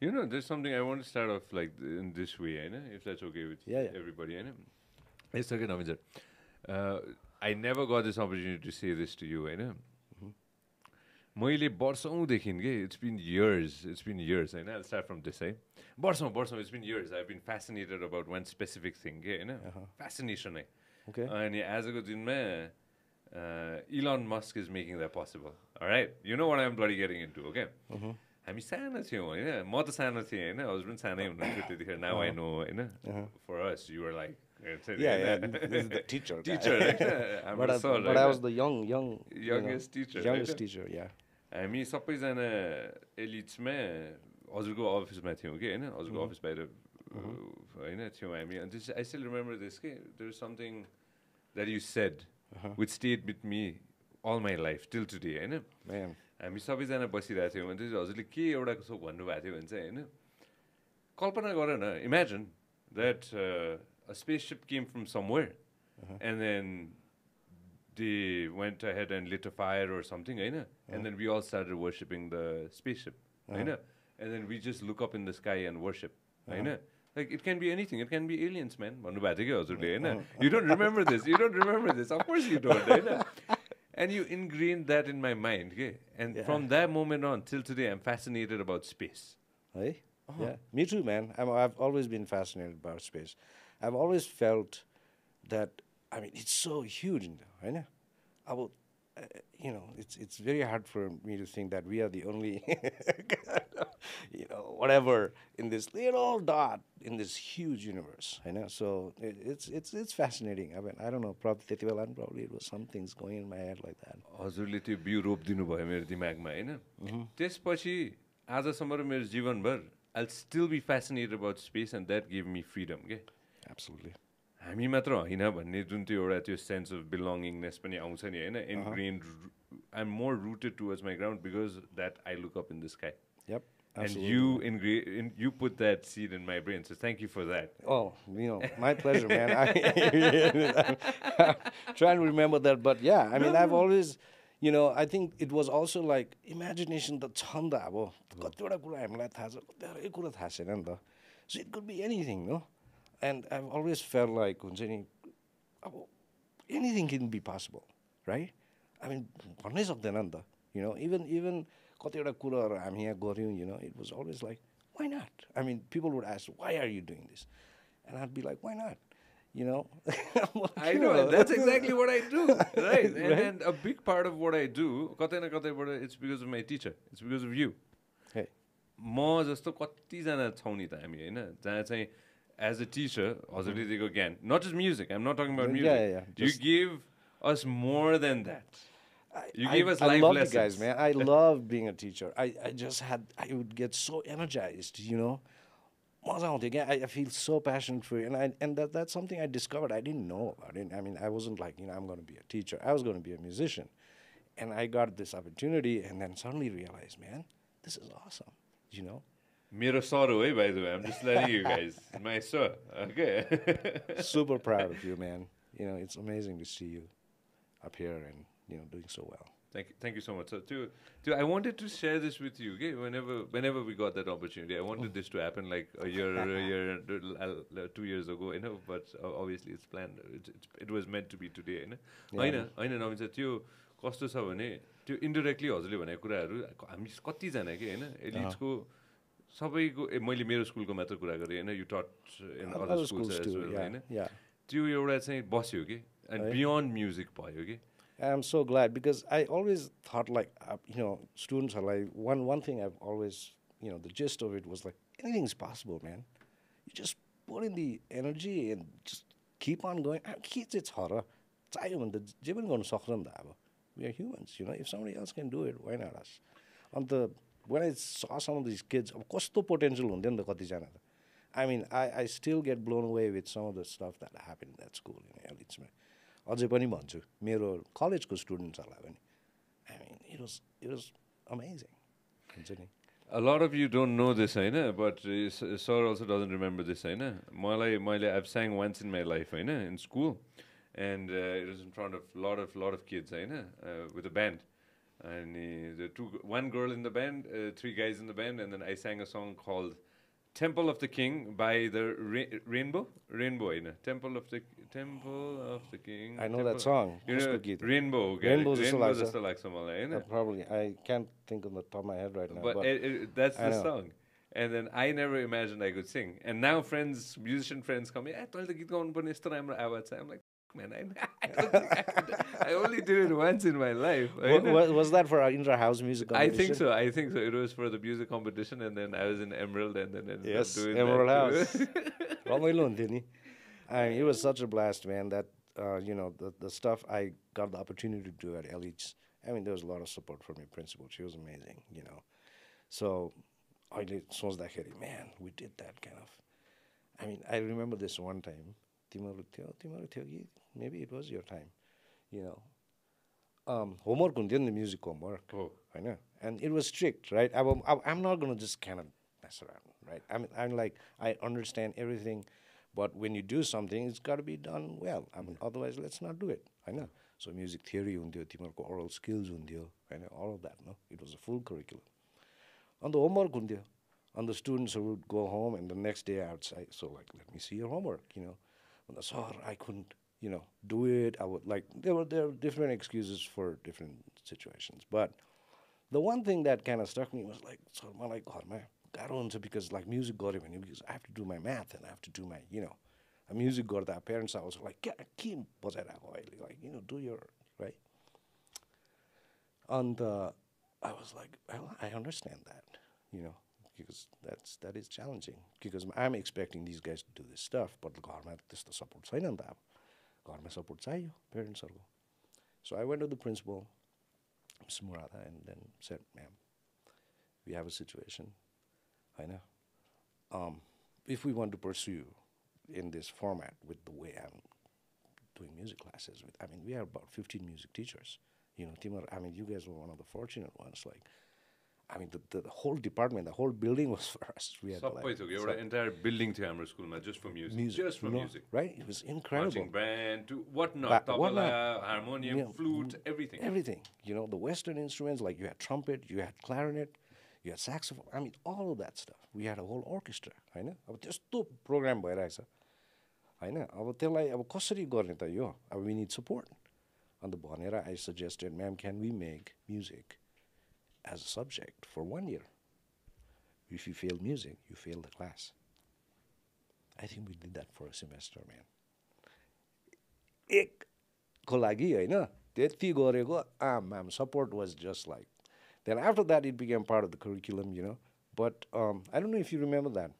You know, there's something I want to start off like th- in this way, I know, if that's okay with Yeah, yeah. everybody, I know. It's okay, Navin sir. Uh, I never got this opportunity to say this to you, I know. मैले वर्षौँदेखि के it's been years it's been years होइन I start from this है वर्षौँ वर्षौँ it's been years I been fascinated about one specific thing के होइन fascination है. अनि आजको दिनमा Elon Musk is making that possible right you know what I'm bloody getting into okay हामी सानो थियौँ होइन। म त सानो थिएँ होइन हजुर पनि सानै हुनुहुन्थ्यो त्यतिखेर। नाउ आई नो होइन। For us you're like. हामी सबैजना एलिट्समा हजुरको अफिसमा थियौँ कि होइन? हजुरको अफिस बाहिर होइन थियौँ हामी। अनि आई स्टिल रिमेम्बर दिस के there is something that you said with stayed with me all my life till today होइन. हामी सबैजना बसिरहेको थियौँ भने चाहिँ हजुरले के एउटा कसो भन्नुभएको थियो भने चाहिँ होइन कल्पना गर न imagine that spaceship came from somewhere and then they went head and lit fire or something होइन? And then we all start worshipping the spaceship होइन? And then we just look up in the sky and worship होइन? Like it can be anything it can be aliens man भन्नुभएको थियो कि हजुरले uh-huh. होइन? You don't remember this you don't remember this of course you don't होइन? And you ingrained that in my mind, okay? And Yeah. from that moment on till today, I'm fascinated about space. Hey? Uh-huh. Yeah. Me too, man. I'm, I've always been fascinated about space. I've always felt that, I mean, it's so huge. I know. Uh, you know, it's it's very hard for me to think that we are the only, you know, whatever in this little dot in this huge universe. I know. So it, it's it's it's fascinating. I mean, I don't know. Probably त्यति बेला probably it was some things going in my head like that. हजुरले त्यो बिउ रोपिदिनु भयो मेरो दिमागमा होइन त्यसपछि आजसम्म र मेरो जीवनभर I still be fascinated about space and that give me freedom के Absolutely. हामी मात्र होइन भन्ने जुन त्यो एउटा त्यो सेन्स अफ बिलोङ्गिङनेस पनि आउँछ नि होइन ingrained I M more rooted towards my ground because that I look up in the sky Yep. End absolutely. You इनग्रे you put that seed in my brain so thank you for that Oh, you know, my pleasure, man. I, I'm trying to remember that, but yeah, I mean, I've always, you know, I think it was also like imagination the छ नि त अब कतिवटा कुरा हामीलाई थाहा छ कतिवटा कुरा थाहा छैन नि त so it could be anything no and I always fail like हुन्छ नि अब anything can be possible right I मिन भन्नै सक्दैन नि त यु नो इभन इभन कतिवटा कुराहरू हामी यहाँ गऱ्यौँ यु know it was always like why नट आई मिन people would S Y are you doing this and odd be like why nut you know I know, that's exactly what I do, right? And, and a big part of what I do, कतै न कतैबाट it's because of my teacher, it's because of you. Hey. म जस्तो कतिजना छौँ नि त हामी होइन जहाँ चाहिँ as a teacher, mm-hmm. Hazrat again, not just music, I'm not talking about music. Yeah, yeah, yeah. Just you give us more than that. You I, us life I love lessons. guys, man. I love being a teacher. I, I just had, I would get so energized, you know. Again, I feel so passionate for you, and I, and that, that's something I discovered. I didn't know about it. I mean, I wasn't like you know I'm going to be a teacher. I was going to be a musician, and I got this opportunity, and then suddenly realized, man, this is awesome. You know, मेरो sir हो है भाइ त भाइ जसलाई my sir okay super proud of you man you know it's amazing to see you and so well thank you so much sir त्यो त्यो I wanted to share this with you के whenever we got opportunity I wanted this to happen like a year year two years ago होइन it was meant to be today होइन होइन होइन नभए sir त्यो कस्तो छ भने त्यो इन्डिरेक्टली हजुरले भनेको कुराहरू हामी कतिजना कि होइन? सबैको ए मैले मेरो स्कुलको मात्र कुरा गरेँ होइन? यु टट इन अदर स्कुल होइन? त्यो एउटा चाहिँ बस्यो कि? एन्ड बियन्ड म्युजिक भयो कि? I am so glad because I always thought like you know स्टुडेन्ट्सहरूलाई one one thing I always you know the gist of it was like anything is possible man you just pour in the energy and just keep on going के चाहिँ छ र चाहियो भने त जे पनि गर्नु सक्छ नि त अब we are humans you know if somebody else can do it why not us and when I saw some these kids, अब कस्तो potential हुन्थ्यो नि त कतिजना त mean, I, I still get blown away with some of the stuff that happened in that school in Elitsma. अझै पनि भन्छु मेरो कलेजको स्टुडेन्ट्सहरूलाई पनि I mean it was it was amazing हुन्छ नि A lot of you don't know this, होइन but uh, sir also doesn't remember this, होइन मलाई मैले I've sang once in my life, होइन in school, and uh, it was in front of lot of lot of kids, होइन uh, with a band. And the two, one girl in the band, uh, three guys in the band, and then I sang a song called Temple of the King by the Ra- Rainbow, Rainbow, you know, Temple of the Temple of the King. I know Temple- that song. You know? Rainbow. Rainbow जस्तो Rainbow लाग्छ मलाई, होइन? Uh, probably I can't think on the top of my head right now. but But, it, it, that's I the know. song. And then I never imagined I could sing. And now friends, musician friends come, eh, तैँले त गीत गाउनु पर्ने यस्तो राम्रो आवाज छ. I'm like, man, I, I, don't think I, could, I only did it once in my life. Wa- होइन? wa- was that for our intra-house music I competition? think so. I think so. It was for the music competition, and then I was in Emerald, and then ended up Yes, doing Emerald that House. too. रमाइलो हुन्थ्यो नि I mean, it was such a blast, man. That uh, you know the the stuff I got the opportunity to do at LH. I mean, there was a lot of support from your principal. She was amazing, you know. So अहिले सोच्दाखेरि man, we did that kind of. I mean, I remember this one time. तिमीहरू थियो तिमीहरू थियो कि maybe it was your time, you know. Um, homework हुन्थ्यो नि music homework. Oh. होइन and it was strict right I, will- I, i'm not going to just kind of mess around right i mean i'm like i understand everything but when you do something it's got to be done well i mean otherwise let's not do it होइन so music theory हुन्थ्यो तिमीहरूको oral skills हुन्थ्यो होइन all of that no it was a full curriculum अन्त homework हुन्थ्यो and the students would go home and the next day I would say so like let me see your homework you know and the sir I couldn't you know, do it. I would like there were there different excuses for different situations, but the one thing that kind of struck me was like, so my like oh, God, my God, because like music got even because I have to do my math and I have to do my, you know, a music got that parents I was like, yeah, Kim was like you know, do your right. And uh, I was like, I, I understand that, you know, because that's that is challenging because I'm expecting these guys to do this stuff, but the government this the support sign on that. घरमा support चाहियो पेरेन्ट्सहरूको So I went to the principal, Ms. Murata, and then said, ma'am, we have a situation, I know. Um, if we want to pursue in this format with the way I'm doing music classes with I mean we have about 15 music teachers you know Timur I mean you guys were one of the fortunate ones like हामी त the whole department whole building the western instruments like you have trumpet you had clarinet you had saxophone I mean all of that stuff we have a whole orchestra हैन अब त्यस्तो programme भइरहेको छ होइन? अब त्यसलाई अब कसरी गर्ने त यो? अब वी नीड सपोर्ट अन्त भनेर I suggested ma'am can we make music as a subject for one year if you fail music you fail the class I think we did that for a semester म्यान एकको लागि होइन त्यति गरेको आम support was just like then after that it became part of the curriculum you know but I don't know if you remember that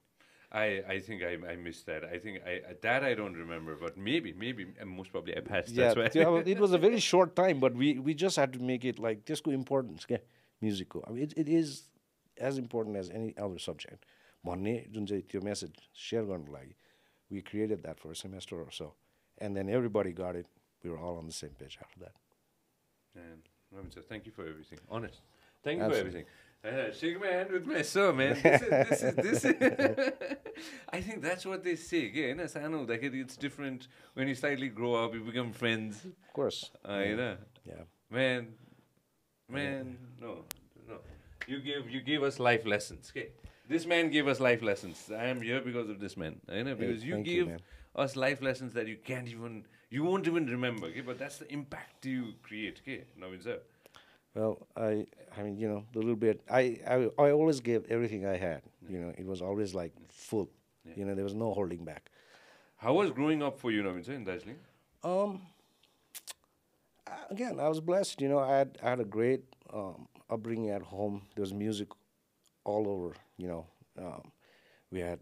I, I think I, I missed that. I think I that I don't remember, but maybe maybe and most probably I passed. Yeah, That's why. त्यो अब it was a very short time, but we we just had to make it like त्यसको importance क्या म्युजिकको अब it, it is as important as any other subject भन्ने जुन चाहिँ त्यो message share गर्नुको लागि we created that for a semester or so and then everybody got it we were all on the same page after that Man, Raman sir, thank you for everything. Honest. Thank you for Absolutely. everything. Uh, shake my hand with my sir, man. This is, this is, this is. I think that's what they say. Yeah, होइन सानो हुँदाखेरि it's different. When you slightly grow up, you become friends. of course होइन yeah Man, man, no, no. You give you give us life lessons. Okay, this man gave us life lessons. I am here because of this man. I know because you thank you, give man. us life lessons that you can't even, you won't even remember. Okay, but that's the impact you create. Okay, Navin sir. Well, I, I mean, you know, the little bit. I, I, I always gave everything I had. You know, it was always like full. You know, there was no holding back. How was growing up for you, Navin sir, in Darjeeling? Um, a- again, I was blessed. You know, I had I had a great um, upbringing at home. There was music all over. You know, um, we had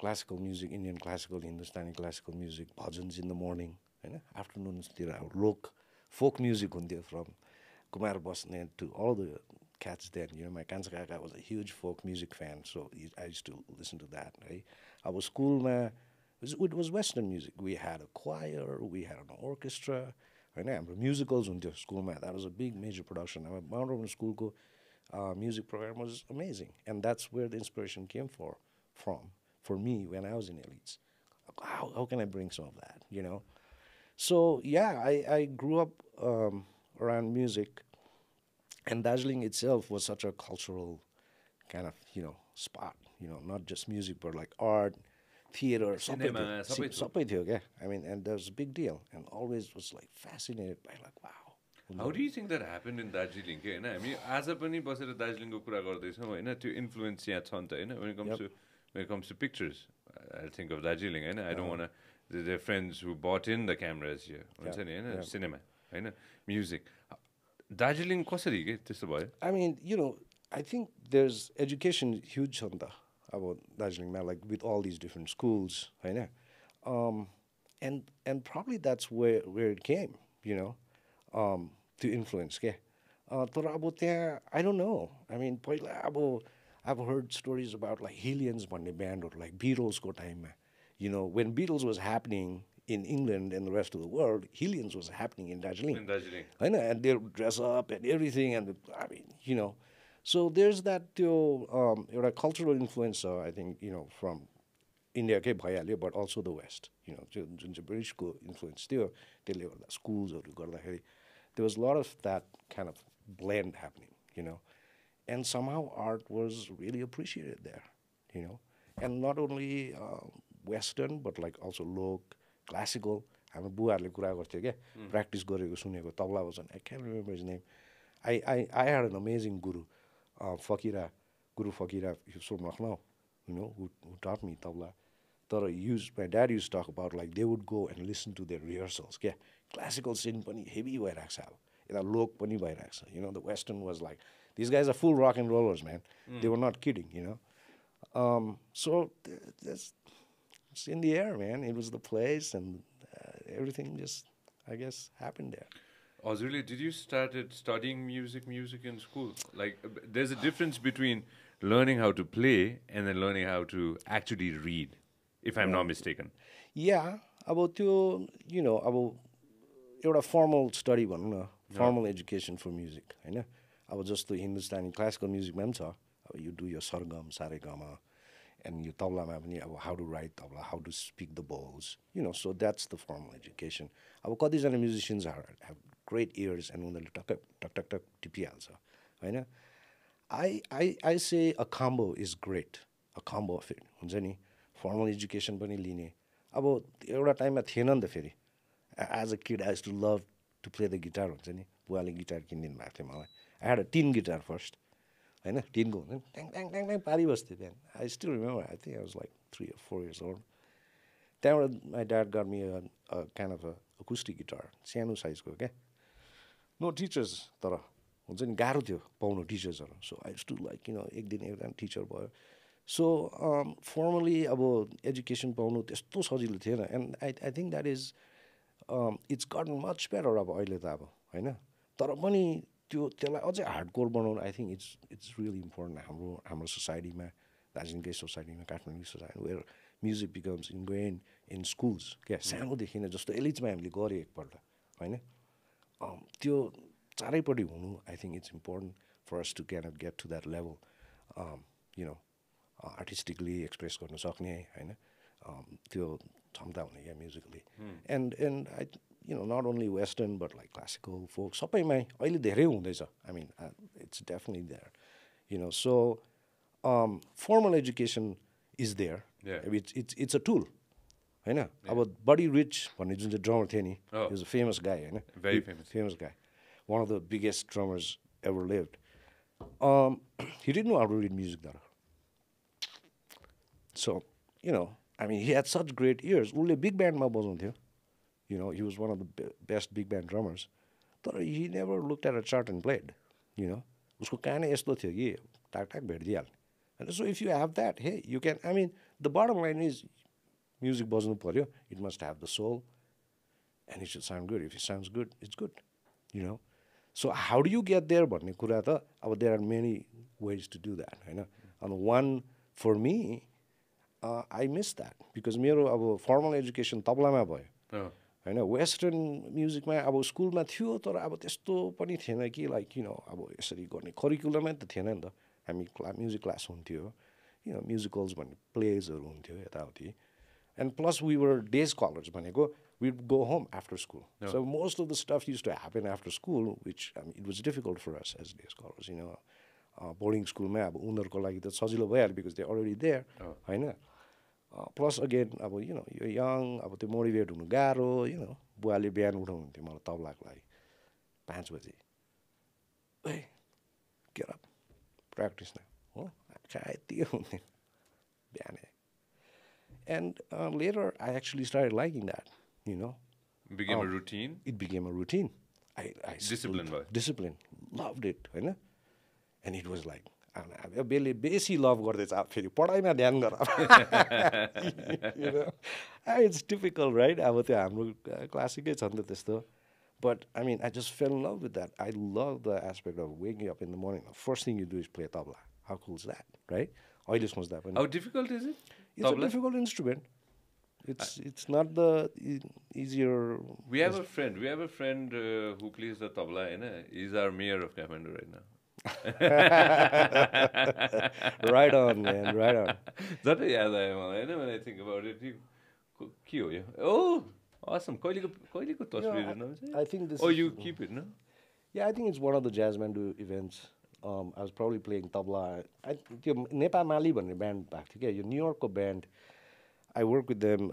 classical music, Indian classical, Hindustani classical music, bhajans in the morning. होइन आफ्टरनुन्सतिर अब लोक folk music हुन्थ्यो from Kumar Bosnet to all the cats then. You know, my Kansa Kaka was a huge folk music fan, so he- I used to listen to that. Right? Our school, man, it was, it was Western music. We had a choir, we had an orchestra, होइन हाम्रो musicals हुन्थ्यो स्कुलमा that was a big major production अब Mount Roman स्कुलको music program was amazing and that's where the inspiration came for from for me when I was in elites how, how can I bring some of that you know so yeah I, I grew up um, around music and Darjeeling itself was such a cultural kind of you know spot. You know, not just music but like art, theater, सबै थियो सबै थियो क्या and that was a big deal, and always was like fascinated by like wow. How do you think that happen in Darjeeling के होइन हामी आज पनि बसेर दार्जिलिङको कुरा गर्दैछौँ होइन त्यो इन्फ्लुएन्स यहाँ छ नि त होइन when comes to when comes to pictures I think of Darjeeling होइन I don't want the friends who but in the cameras here हुन्छ नि होइन सिनेमा होइन म्युजिक दार्जिलिङ कसरी के त्यस्तो भयो? I mean, you know, I think there's education huge on the about Darjeeling now, like with all these different schools, I know. Um, and and probably that's where where it came, you know, um, to influence. Okay. Uh, तर अब त्यहाँ I don't know. I mean, पहिला अब I've heard stories about like Hellions भन्ने ब्यान्डहरू like Beatlesको टाइममा, you know, when Beatles was happening in England and the rest of the world, Hellions was happening in Darjeeling. इन दार्जिलिङ होइन and they dress up and everything and I mean you know so there's that त्यो um, एउटा cultural influence छ I think you know from इन्डियाकै भइहाल्यो but also the west you know त्यो जुन चाहिँ ब्रिटिसको influence थियो त्यसले गर्दा स्कुल्सहरू गर्दाखेरि there was a lot of that kind of blend happening you know and somehow art was really appreciated there you know and not only uh, western but like also लोक classical हाम्रो बुवाहरूले कुरा गर्थ्यो क्या practice गरेको सुनेको तबला वजन आई can remember his name I I I had N amazing Guru Fakira Guru Fakira from Lucknow you know who टट मी तबला तर use my dad use talk about like they would go and listen to there rehearsals क्या classical सिन पनि heavy भइरहेको छ अब यता लोक पनि भइरहेको छ यु know the western was like this guys are full रक एन्ड रोलर्स म्यान दे वर नट kidding you know um, so th- that's it's in the air, man. It was the place, and uh, everything हजुरले did you started studying music music in school like there's a difference between learning how to play and then learning how to actually read if i'm not mistaken. Yeah, अब त्यो you know अब एउटा formal study भनौँ न formal education फर music होइन? अब जस्तो Hindustani classical म्युजिकमा पनि छ अब यु डु यो सरगम सारेगम एन्ड यो तबलामा पनि अब how to write tabla how to speak the bols you know so that's the formal education अब कतिजना म्युजिसियन्स ग्रेट इयर्स एन्ड उनीहरूले टक्क टक टक टक टिपिहाल्छ होइन? I I I say a combo is great a combo of it हुन्छ नि? फर्मल एजुकेसन पनि लिने। अब एउटा टाइममा थिएन नि त फेरि। As a kid I used to love to play the guitar हुन्छ नि? बुवाले गिटार किनिदिनु भएको थियो मलाई। I had a tin guitar first होइन? टिनको हुन्छ नि ट्याङ ट्याङ ट्याङ ट्याङ पारिबस्थ्यो बिहान I still remember I think I was like three four years old त्यहाँबाट my dad got me kind of a acoustic guitar सानो साइजको क्या नो टिचर्स तर हुन्छ नि गाह्रो थियो पाउनु टिचर्सहरू सो आई टु लाइक किन एक दिन एउटा टिचर भयो सो फर्मली अब एजुकेसन पाउनु त्यस्तो सजिलो थिएन and I I think that is it's gotten much better अब अहिले त अब होइन तर पनि त्यो त्यसलाई अझै हार्ड कोर बनाउनु I think it's it's really important हाम्रो हाम्रो सोसाइटीमा दार्जिलिङकै सोसाइटीमा Kathmandu society where music becomes ingrained in schools क्या सानोदेखि नै जस्तो एलिजमा हामीले गऱ्यो एकपल्ट होइन त्यो चारैपट्टि हुनु I think it's important for us to can get to that level you know artistically express गर्न सक्ने होइन? Um, त्यो क्षमता हुने क्या musically and and I you know not only western but like classical folk सबैमै अहिले धेरै हुँदैछ. I mean it's definitely there you know so formal education is there. It's it's it's a tool होइन अब बडी rich भन्ने जुन चाहिँ drummer थियो नि Oh. इज अ फेमस गाई होइन Very famous. famous guy, one of the biggest drummers ever lived. Um, he didn't know how to read music that. So, you know, I mean, he had such great ears. Only big band ma bajauन्थ्यो. You know, he was one of the be- best big band drummers. तर he never looked at a chart and played. You know, उसको कानै यस्तो थियो कि टाक टाक भेटिदिइहाल्ने And so if you have that, hey, you can, I mean, the bottom line music बज्नु पऱ्यो it must have the soul and it should sound good if it sounds good it's good you know so how do you get there भन्ने कुरा त अब there are many ways to do that होइन अन्त one for me I miss that because मेरो अब formal education तबलामा भयो होइन वेस्टर्न म्युजिकमा अब स्कुलमा थियो तर अब त्यस्तो पनि थिएन कि लाइक किन अब यसरी गर्ने करिकुलमै त थिएन नि त हामी क्ला म्युजिक क्लास हुन्थ्यो किन म्युजिकल्स भन्ने प्लेजहरू हुन्थ्यो यताउति and plus we were day scholars भनेको we'd go home after school so most of the stuff used to happen after school which it was difficult for us as day scholars किन boarding स्कुलमै अब उनीहरूको लागि त सजिलो भइहाल्यो because they already there होइन प्लस अगेन अब यु नो यो यङ अब त्यो मोटिभेट हुनु गाह्रो यु नो बुवाले बिहान उठाउनुहुन्थ्यो मलाई तबलाको लागि पाँच बजी ए के प्र्याक्टिस न हो खा यत्तिकै हुन्थेन बिहानै And later, I actually started liking that, you know. It became a routine? It became a routine. I, discipline, still, discipline. Loved it, होइन? And it was like, बेले बेसी लभ गर्दैछ अब फेरि पढाइमा ध्यान गर इट्स टिपिकल राइट अब त्यो हाम्रो क्लासिकै छ नि त त्यस्तो But I mean, I just fell in love with that. I love the aspect of waking up in the morning. The first thing you do is play tabla. How cool is that, right? How difficult is it? It's tabla? a difficult instrument. It's uh, it's not the e easier. We have a friend. We have a friend uh, who plays the tabla. You know? He's our mayor of Kathmandu right now. right on, man. Right on. That yeah, I know when I think about it. you, Kyo, you? Oh, awesome. Koiliko koiliko tosbir, no? I think this. Oh, you keep it, no? Yeah, I think it's one of the Jazzmandu events. Um, I was probably playing tabla. I, त्यो नेपाल माली भन्ने band भएको थियो क्या यो न्युयोर्कको band I work with them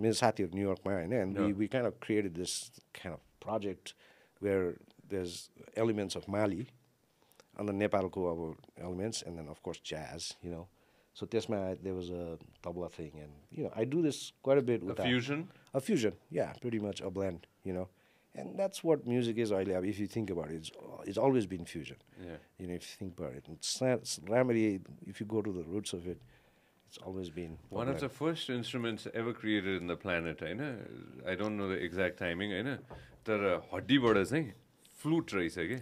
मेरो साथीहरू न्युयोर्कमा होइन and we we kind of created this kind of project where there's elements of Mali and the Nepalको अब elements and then of course jazz, you know. So त्यसमा there was a tabla thing and you know I do this quite a bit A with that. fusion? A fusion, yeah, pretty much a blend, you know. And that's what music is, अहिले अब if you think about it, it's, it's always been fusion. Yeah. You know, if you think about it. It's not, it's remedy, if you go to the roots of it, it's always been a One of the blend. first instruments ever created in the planet, होइन I don't know the exact timing, होइन तर हड्डीबाट चाहिँ flute रहेछ कि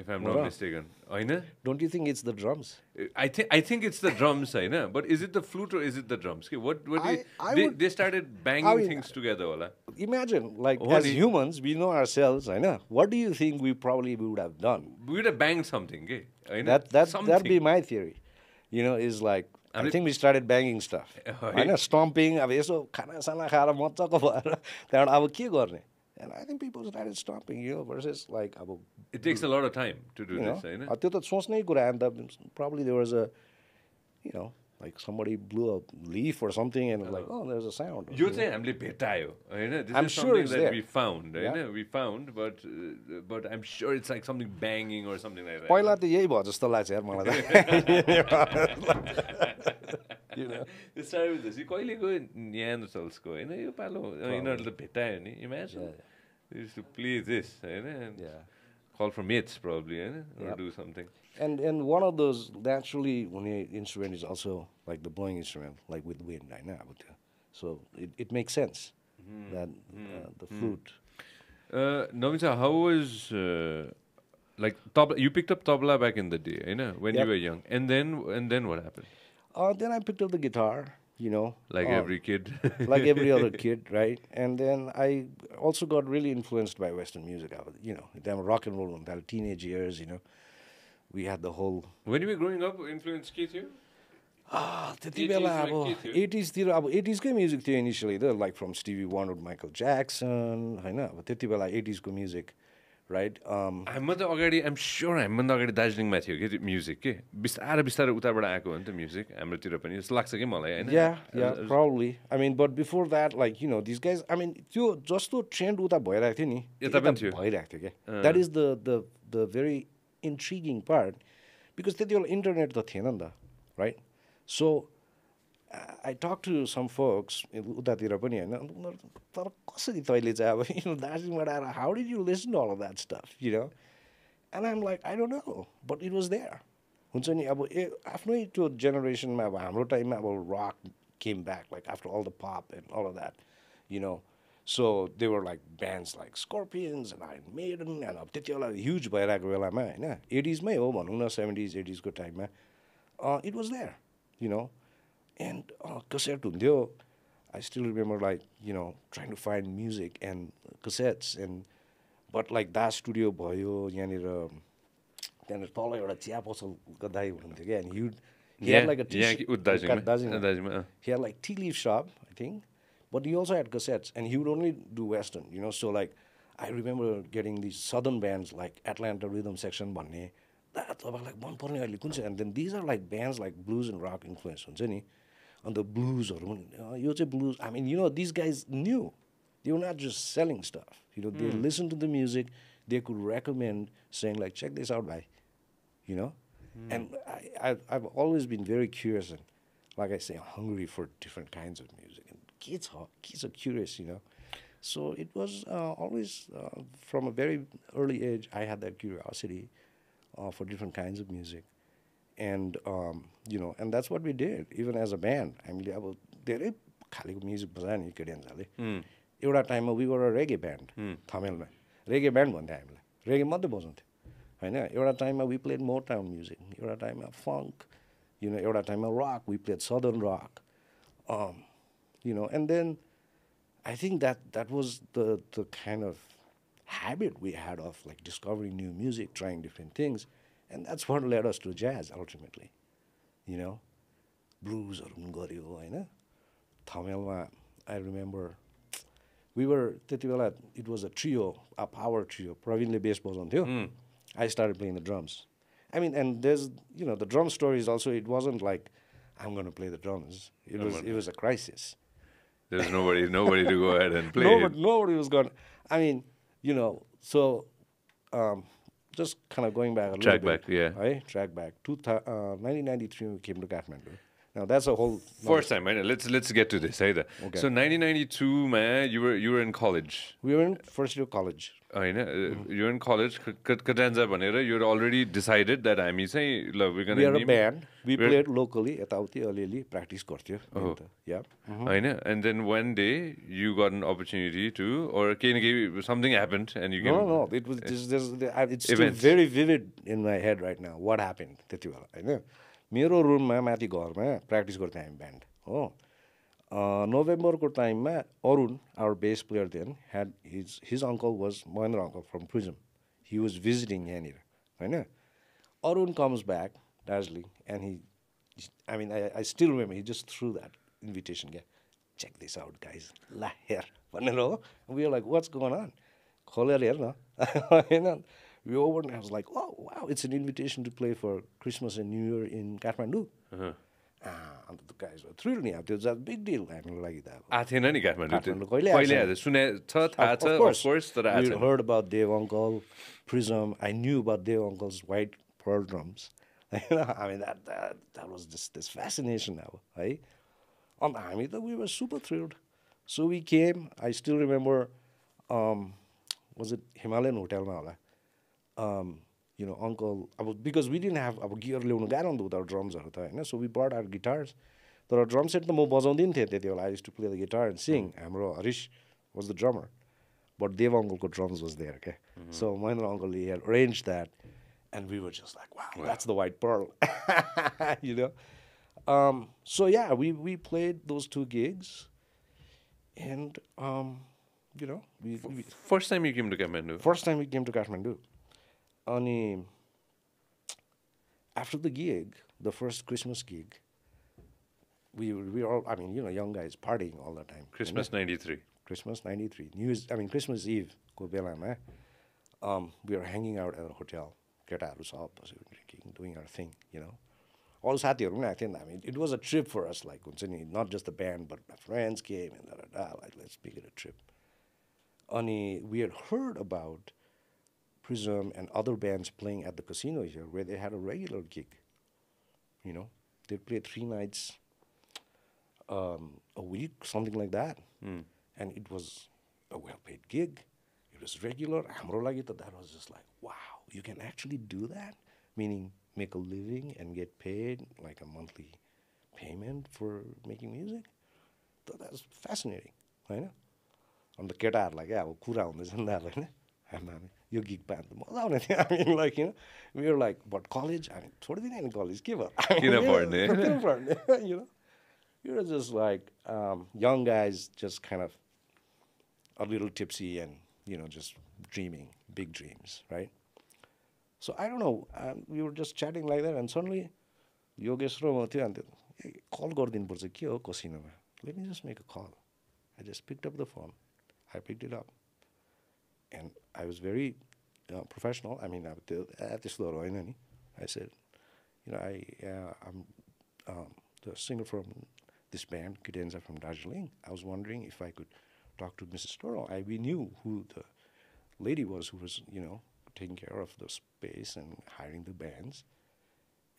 if I'm not mistaken होइन don't you think it's the drums I think I think it's the drums होइन but is it the flute is it the drums कि what what they started banging things together होला imagine like as humans we know our cells होइन what do you think we probably would have done would have bang something के होइन that be my theory you know is like I think we started banging stuff होइन स्टम्पिङ अब यसो खानासाना खाएर मजाको भएर त्यहाँबाट अब के गर्ने and I think people right stopping yo verses like अब it takes a lot of time to do this हैन त्यो त सोच्नै कुरा हो नि त probably there was a you know like somebody blew a leaf or something and like oh there's a sound यो चाहिँ हामीले भेटायो हैन this I'm is sure something that we found Hahn we found but uh, but I'm sure it's like something banging or something like that पहिला त यही भयो जस्तो लाग्छ यार मलाई त you know this started with this कहिलेको न्यानो चल्सको हैन यो पालो यिनीहरूले त भेटायो नि imagine. They used to play this, and yeah. call for mates probably, and or yep. do something. And and one of those naturally when the instrument is also like the blowing instrument, like with wind, I know. Uh, so it, it makes sense mm. that uh, mm-hmm. the mm. flute. Uh, Namita, how was uh, like tabla? You picked up tabla back in the day, you know, when yep. you were young, and then and then what happened? Uh, then I picked up the guitar, you know, Like uh, every kid. like every other kid, right? And then I also got really influenced by Western music. I was, you know, then rock and roll in the teenage years, you know. We had the whole when you were growing up, influence के थियो? Ah, त्यति 80s बेला मा अब के थियो? एटिजतिर अब एटिजकै music थियो इनिसियली त like from Stevie wander Michael Jackson होइन अब त्यति बेला एटिजको म्युजिक राइट हामीभन्दा अगाडि आइम स्योर हामीभन्दा अगाडि दार्जिलिङमा थियो कि म्युजिक के? बिस्तारै बिस्तारै उताबाट आएको हो नि त म्युजिक हाम्रोतिर पनि। जस्तो लाग्छ कि मलाई होइन? या yeah proudly I mean but before that like you know this guys I mean त्यो जस्तो ट्रेन्ड उता भइरहेको थियो नि यता पनि थियो। भइरहेको थियो क्या that is the the the very intriguing part because त्यति बेला इन्टरनेट त थिएन नि त right so I talk to some focus उतातिर पनि होइन उनीहरू तर कसरी तैँले चाहिँ अब यु दार्जिलिङबाट आएर how did you listen all that stuff you know and I'm like I don't know but it was there हुन्छ नि अब ए आफ्नै त्यो जेनेरेसनमा अब हाम्रो टाइममा अब rock came back like after all the pop and all of that you know so they were like bands like Scorpions and Iron Maiden and अब त्यति बेला ह्युज भइरहेको बेलामा होइन एडिजमै हो भनौँ न सेभेन्टिज एटिजको टाइममा it was there you know and cassette हुन्थ्यो I still remember like you know trying to find music and cassettes and but like the studio भयो यहाँनिर त्यहाँनिर तल एउटा चिया पसलको दाई हुनुहुन्थ्यो क्या। And you'd hear like T live shop I think but you also at cassettes and you'd only do western you know so like I remember getting the southern bands like Atlanta Rhythm Section भन्ने दा तपाईँलाई मनपर्ने अहिले कुन चाहिँ and then these are like bands like blues and rock influence हुन्छ नि। अन्त bluesहरू पनि अँ, यो चाहिँ blues I mean you know these guys knew they were not just selling stuff you know they listened to the music they could recommend saying like check this out guy you know and I, I I've always been very curious and like I say hungry for different kinds of music and kids are kids are curious you know so it was uh, always uh, from a very early age I had that curiosity uh, for different kinds of music and um, you know and that's what we did even as a band हामीले अब धेरै खालेको music बजायो नि केडियन्सहरूले एउटा टाइममा we were a reggae band थमेलमा reggae band भन्थ्यो हामीलाई reggae मात्रै बजाउँथ्यो होइन एउटा टाइममा we played Motown music एउटा टाइममा फङ्क यु नो एउटा टाइममा रक वी प्लेड सदर्न रक you know and then i think that that was the the kind of habit we had of like discovering new music trying different things and that's what led us to jazz ultimately you know bluesहरू पनि गऱ्यो होइन थमेलमा I remember we were त्यति बेला it was a trio a power trio प्रवीणले base बजाउँथ्यो I started playing the drums I mean and there's you know the drum story is also it wasn't like I'm going to play the drums it was it was a crisis There's nobody, nobody to go ahead and play. nobody, nobody was going. I mean, you know, so um, just kind of going back a little Track bit. back, yeah. Right, track back. Two thou- uh, 1993, we came to Kathmandu. Now that's a whole first time, right? Let's let's get to this. Hey, okay. So 1992, man, you were you were in college. We were in first year college. I know. Uh, mm-hmm. You were in college. Cadenza banera. You're already decided that I'm say love. We're gonna. We are a band. We played locally. Atauti alili practice korte. Oh. Yeah. Mm-hmm. I know. And then one day you got an opportunity to, or something happened and you. No, no, no. It was just, it's still very vivid in my head right now. What happened? I know. मेरो रुममा माथि घरमा practice गर्थ्यौँ हामी band हो। नोभेम्बरको टाइममा Arun our bass player then had his his uncle was Mahendra uncle from Prism he was visiting यहाँनिर होइन? Arun comes back Darjeeling and he I mean I I still remember he just through that invitation क्या check this out guys ला here भनेर हो। We like watts गोन खोलेर हेर न होइन? we over and I was like, oh wow, it's an invitation to play for Christmas and New Year in Kathmandu. Ah, and the guys were thrilled me out. It was a big deal. हामीलाई लागि त अब आएको थिएन नि काठमाडौँ त्यो काठमाडौँ कहिले आएको कहिले छैन। आएको सुने छ थाहा Of- छ of अफ course. कोर्स तर आएको we छैन heard about Dave Uncle, Prism. I knew about Dave Uncle's white pearl drums. I mean, that, that, that was just this fascination now, right? On the हामी त we were super thrilled. So we came. I still remember, um, was it Himalayan Hotel होला? Um, you know, Uncle, अब because we didn't have अब gear ल्याउनु गाह्रो हुन्थ्यो उता ड्रम्सहरू त होइन so we bird are guitars तर ड्रम सेट त म बजाउँदिनँ थिएँ त्यति बेला I to play the guitar end सिङ हाम्रो Harish was the drummer But Dev Uncle's drums was there, okay? So Mahendra Uncle, he had arranged that. And we were just like, wow, that's the white pearl. you know? Um, so yeah, we, we played those two gigs. And, um, you know, we, we, first time you came to Kathmandu first time we came to Kathmandu. Ani, after the gig, the first Christmas gig, we were, we were all, I mean, you know, young guys partying all the time. you know? Christmas ninety three Christmas 93. New Year's, I mean, Christmas Eve, को बेलामा, um, we were hanging out at a hotel. केटाहरू सब बसेर drinking, doing our thing, you know. अरू साथीहरू पनि आएको थियो नि त हामी it was a trip for us like हुन्छ नि not just the band but my friends came and दा like let's make it a trip अनि we had heard about Prism and other bands playing at the casino here where they had a regular gig. You know, they'd play three nights um, a week, something like that. And it was a well paid gig. It was regular. हाम्रो लागि त that was just like, wow, you can actually do that? Meaning make a living and get paid like a monthly payment for making music? So that's fascinating, होइन अन्त केटाहरूलाई क्या अब कुरा हुँदैछ नि त अब होइन हामी यो गिग पायो भने त मजा आउने थियो हामी लाइक किन we're like but college हामी छोडिदिने नि कलेज के भयो किन पढ्ने? किन पढ्ने you know you're just like um, young guys just kind of a little tipsy and you know just dreaming big dreams right so I don't know um, we were just chatting like that and suddenly Yogesh र म थियो अन्त कल गरिदिनुपर्छ के हो कसिनोमा let me just make a call I just picked up the phone. I picked it up. And I was very uh, professional. I mean, I at this little I said, you know, I uh, I'm um, the singer from this band, Cadenza from Darjeeling. I was wondering if I could talk to Mrs. Toro. I we knew who the lady was who was you know taking care of the space and hiring the bands.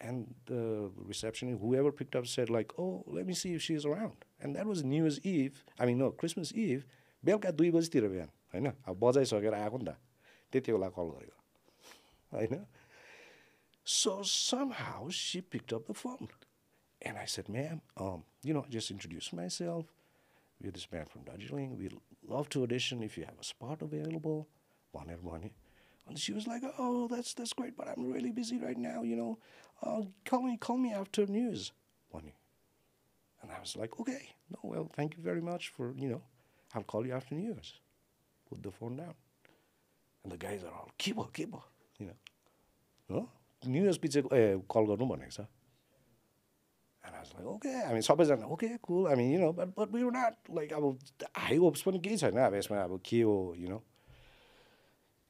And the receptionist, whoever picked up, said like, "Oh, let me see if she's around." And that was New Year's Eve. I mean, no, Christmas Eve. Belka dui was. होइन अब बजाइसकेर आएको नि त त्यति बेला call गरेको होइन So somehow she picked up the phone. And I said, ma'am, um, you know, just introduce myself. We're this band from Darjeeling. We'd love to audition if you have a spot available. भनेर भने And she was like, oh, that's, that's great, but I'm really busy right now, you know. Uh, call, me, call me after news. भने And I was like, okay, no, well, thank you very much for, you know, I'll call you after news. Put the phone down. And the guys are all, Kibo, Kibo, you know. हो new years पछि ए कल गर्नु भनेको छ And I was like, okay. I mean, सबैजना okay, cool. I mean, you know, but, but we were not like अब high hopes पनि केही छैन अब यसमा अब के हो you know.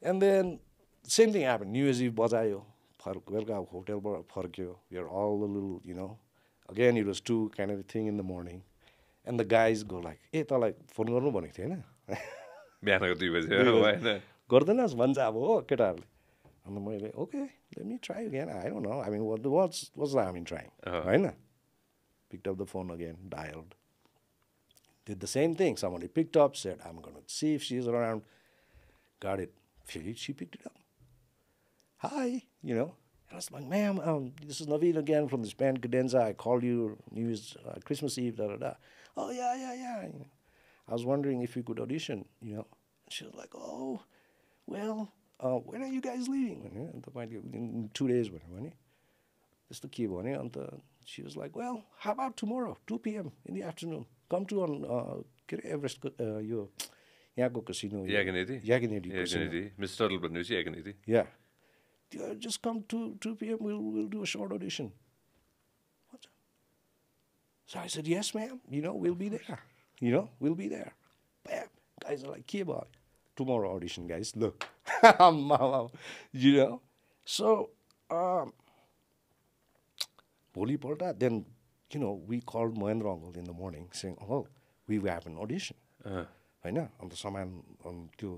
And then same thing happened. New Year's Eve बजायो फर्क बेलुका होटेलबाट फर्क्यो we are all a little, you know. Again, it was two kind of thing in the morning. And the guys go like, ए तँलाई phone गर्नु भनेको थिएँ होइन बिहानको दुई बजी दुई बजी। होइन गर्दैनस् भन्छ अब हो केटाहरूले अन्त मैले okay let me try again I don't know I mean what what's what's I mean trying Uh-huh. होइन picked up the phone again, dialed. Did the same thing. Somebody picked up, said, I'm going to see if she's around. Got it. She, she picked it up. Hi, you know. And I was like, ma'am, um, this is Naveen again from this band Cadenza. I called you New Year's, uh, Christmas Eve, da da da. Oh, yeah, yeah, yeah. I was wondering if we could audition, you know. She was like, oh, well, uh, when are you guys leaving? Eh, in two days, and she was like, well, how about tomorrow, 2 p.m. in the afternoon? Come to on uh, Everest, uh, your Yago Casino. Yak & Yeti. Yaganedi. Yak & Yeti. Mr. Tuttle, but news Yak & Yeti. Yeah. Uh, just come to 2 p.m. We'll, we'll do a short audition. So I said, yes, ma'am. You know, we'll be there. You know, we'll be there. Bam. Guys are like, ke boy. Tomorrow audition, guys. Look. you know? So, um, then, you know, we called Mahendra uncle in the morning saying, oh, we have an audition. अँ, होइन अन्त सामान अम, त्यो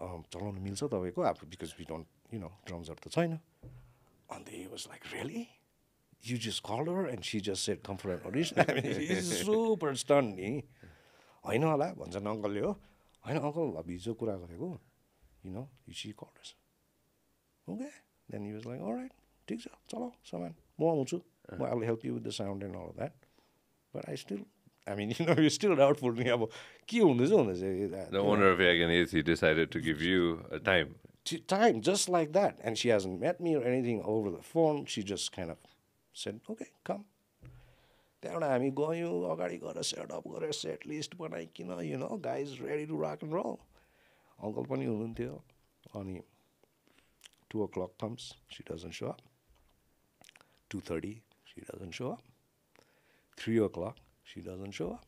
अम, चलाउनु मिल्छ तपाईँको अब because we don't you know ड्रम्सहरू त छैन अन्त he was like really you just call her and she just said come for an audition super stun नि होइन होला भन्छन् अङ्कलले हो होइन अङ्कल अब हिजो कुरा गरेको you know you she calls okay then use like right ठिक छ चलाऊ सामान म आउँछु म I help you with the sound and all that but I still I mean, you know, you're still doubtful. The owner of Yak & Yeti decided to give you a time. Time, just like that. And she hasn't met me or anything over the phone. She just kind of said, okay, come. त्यहाँबाट हामी गयौँ अगाडि गएर setup गरेर set list बनाइकन you know guys ready to rock end role uncle पनि हुनुहुन्थ्यो अनि टु ओ क्लक कम्स सी डजन सो अप टु थर्टी सी डजन सो अप थ्री ओ क्लक सी डजन सो अप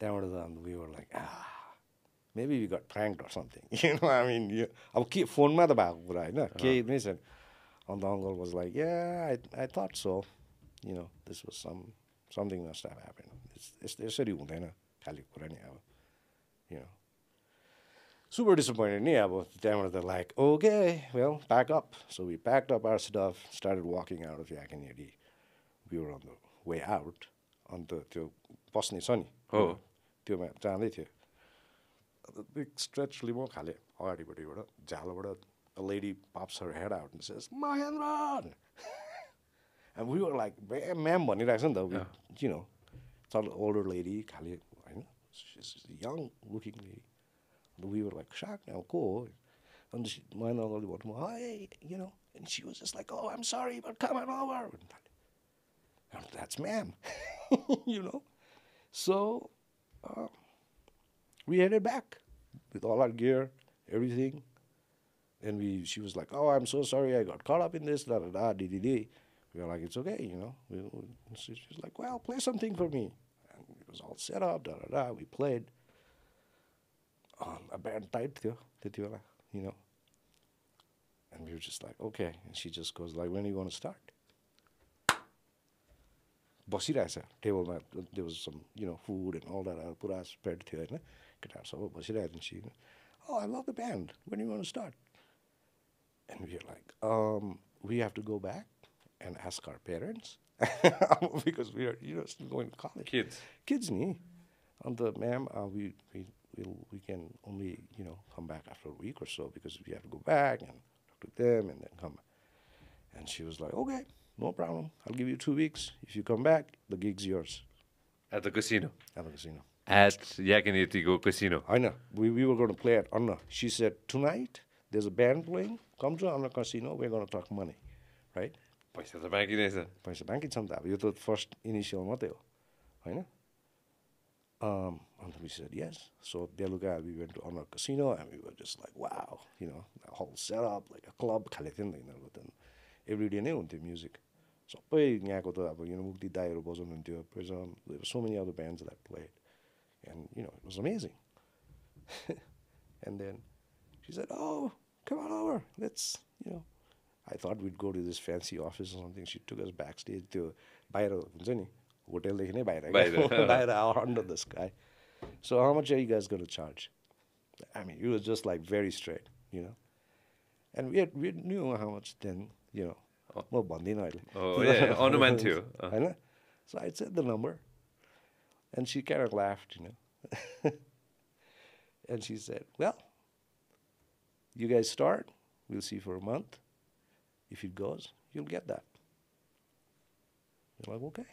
त्यहाँबाट त अन्त we were like uh maybe we got pranked or something. You know, I mean, you, अब के फोनमा त भएको कुरा होइन केही नै छैन अन्त uncle was like yeah, I, I thought so. you know, this was some something must have happened. It's it's the city you know. Super disappointed, they're like, okay, well, back up. So we backed up our stuff, started walking out of Yak & Yeti. We were on the way out on the Bosni Sunny. Oh. A big stretch limo khale. Already, a lady pops her head out and says, Mahendran! and we were like ma'am ma'am भनिरहेको छ नि त we- you know it's an older lady खाले होइन she's a young looking lady and we were like shocked now को हो अन्त she- Mahendra uncle भन्नुभयो hey you know and she was just like oh I'm sorry but come on over भन्नु थाल्यो. And that's ma'am you know so uh, we headed back with all our gear, everything. And we, she was like, "Oh, I'm so sorry, I got caught up in this, da da da, dee dee dee." We were like, "It's okay, you know." We, we, she, she was like, "Well, play something for me." And it was was all set up, da da da. We played. Um, a band type थियो त्यति बेला, you know. And we were just like, okay. And she just goes like, when are you going to start? बसिरहेछ टेबलमा there was some you know food and all that पुरा spread थियो होइन केटाहरू सबै बसिरहेको थियो she oh I love the band when are you going to start and we were like um, we have to go back and ask our parents because we are you know still going to college. Kids, kids, me. On the ma'am, uh, we we we'll, we can only you know come back after a week or so because we have to go back and talk to them and then come. Back. And she was like, okay, no problem. I'll give you two weeks. If you come back, the gig's yours. At the casino. At the casino. At Yakinitigo Casino. I know. We, we were going to play at Anna. She said, tonight there's a band playing. Come to Anna Casino. We're going to talk money, right? पैसा त बाँकी नै छ पैसा बाँकी छ नि त अब यो त फर्स्ट इनिसियल मात्रै हो होइन um, and we said yes. So बेलुका we went to Honor Casino and we were just like, wow, you know, the whole setup, like a club खाले थियो नि त यिनीहरूको त every day नै हुन्थ्यो म्युजिक सबै यहाँको त अब you know मुक्ति दाईहरू बजाउनुहुन्थ्यो prism there were so many other bands that played and you know it was amazing and then she said oh come on over let's you know I thought we'd go to this fancy office or something she took us backstage त्यो बाहिर हुन्छ नि होटेलदेखि नै बाहिर क्या। बाहिर। बाहिर out under the sky so how much are you guys going to charge I mean it was just like very straight you know and we had, we knew how much then you know म भन्दिनँ अहिले Oh, yeah, अनुमान थियो अँ। होइन so I said the number and she kind of laughed you know and she said well you guys start we'll see for a month if it goes you'll get that you're like okay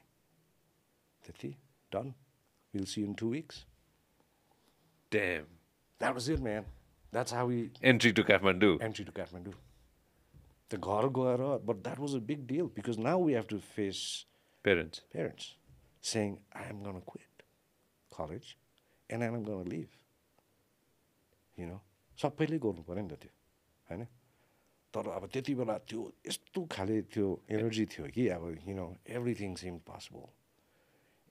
Tati, done we'll see you in two weeks Damn. that was it man that's how we Entry to Kathmandu. entry to Kathmandu. The घर गएर but that was a big deal because now we have to face Parents. parents saying I am going to quit college and then I'm going to leave. You know, सबैले गर्नु पऱ्यो नि त त्यो होइन तर अब त्यति बेला त्यो यस्तो खाले त्यो एनर्जी थियो कि अब you know everything seem possible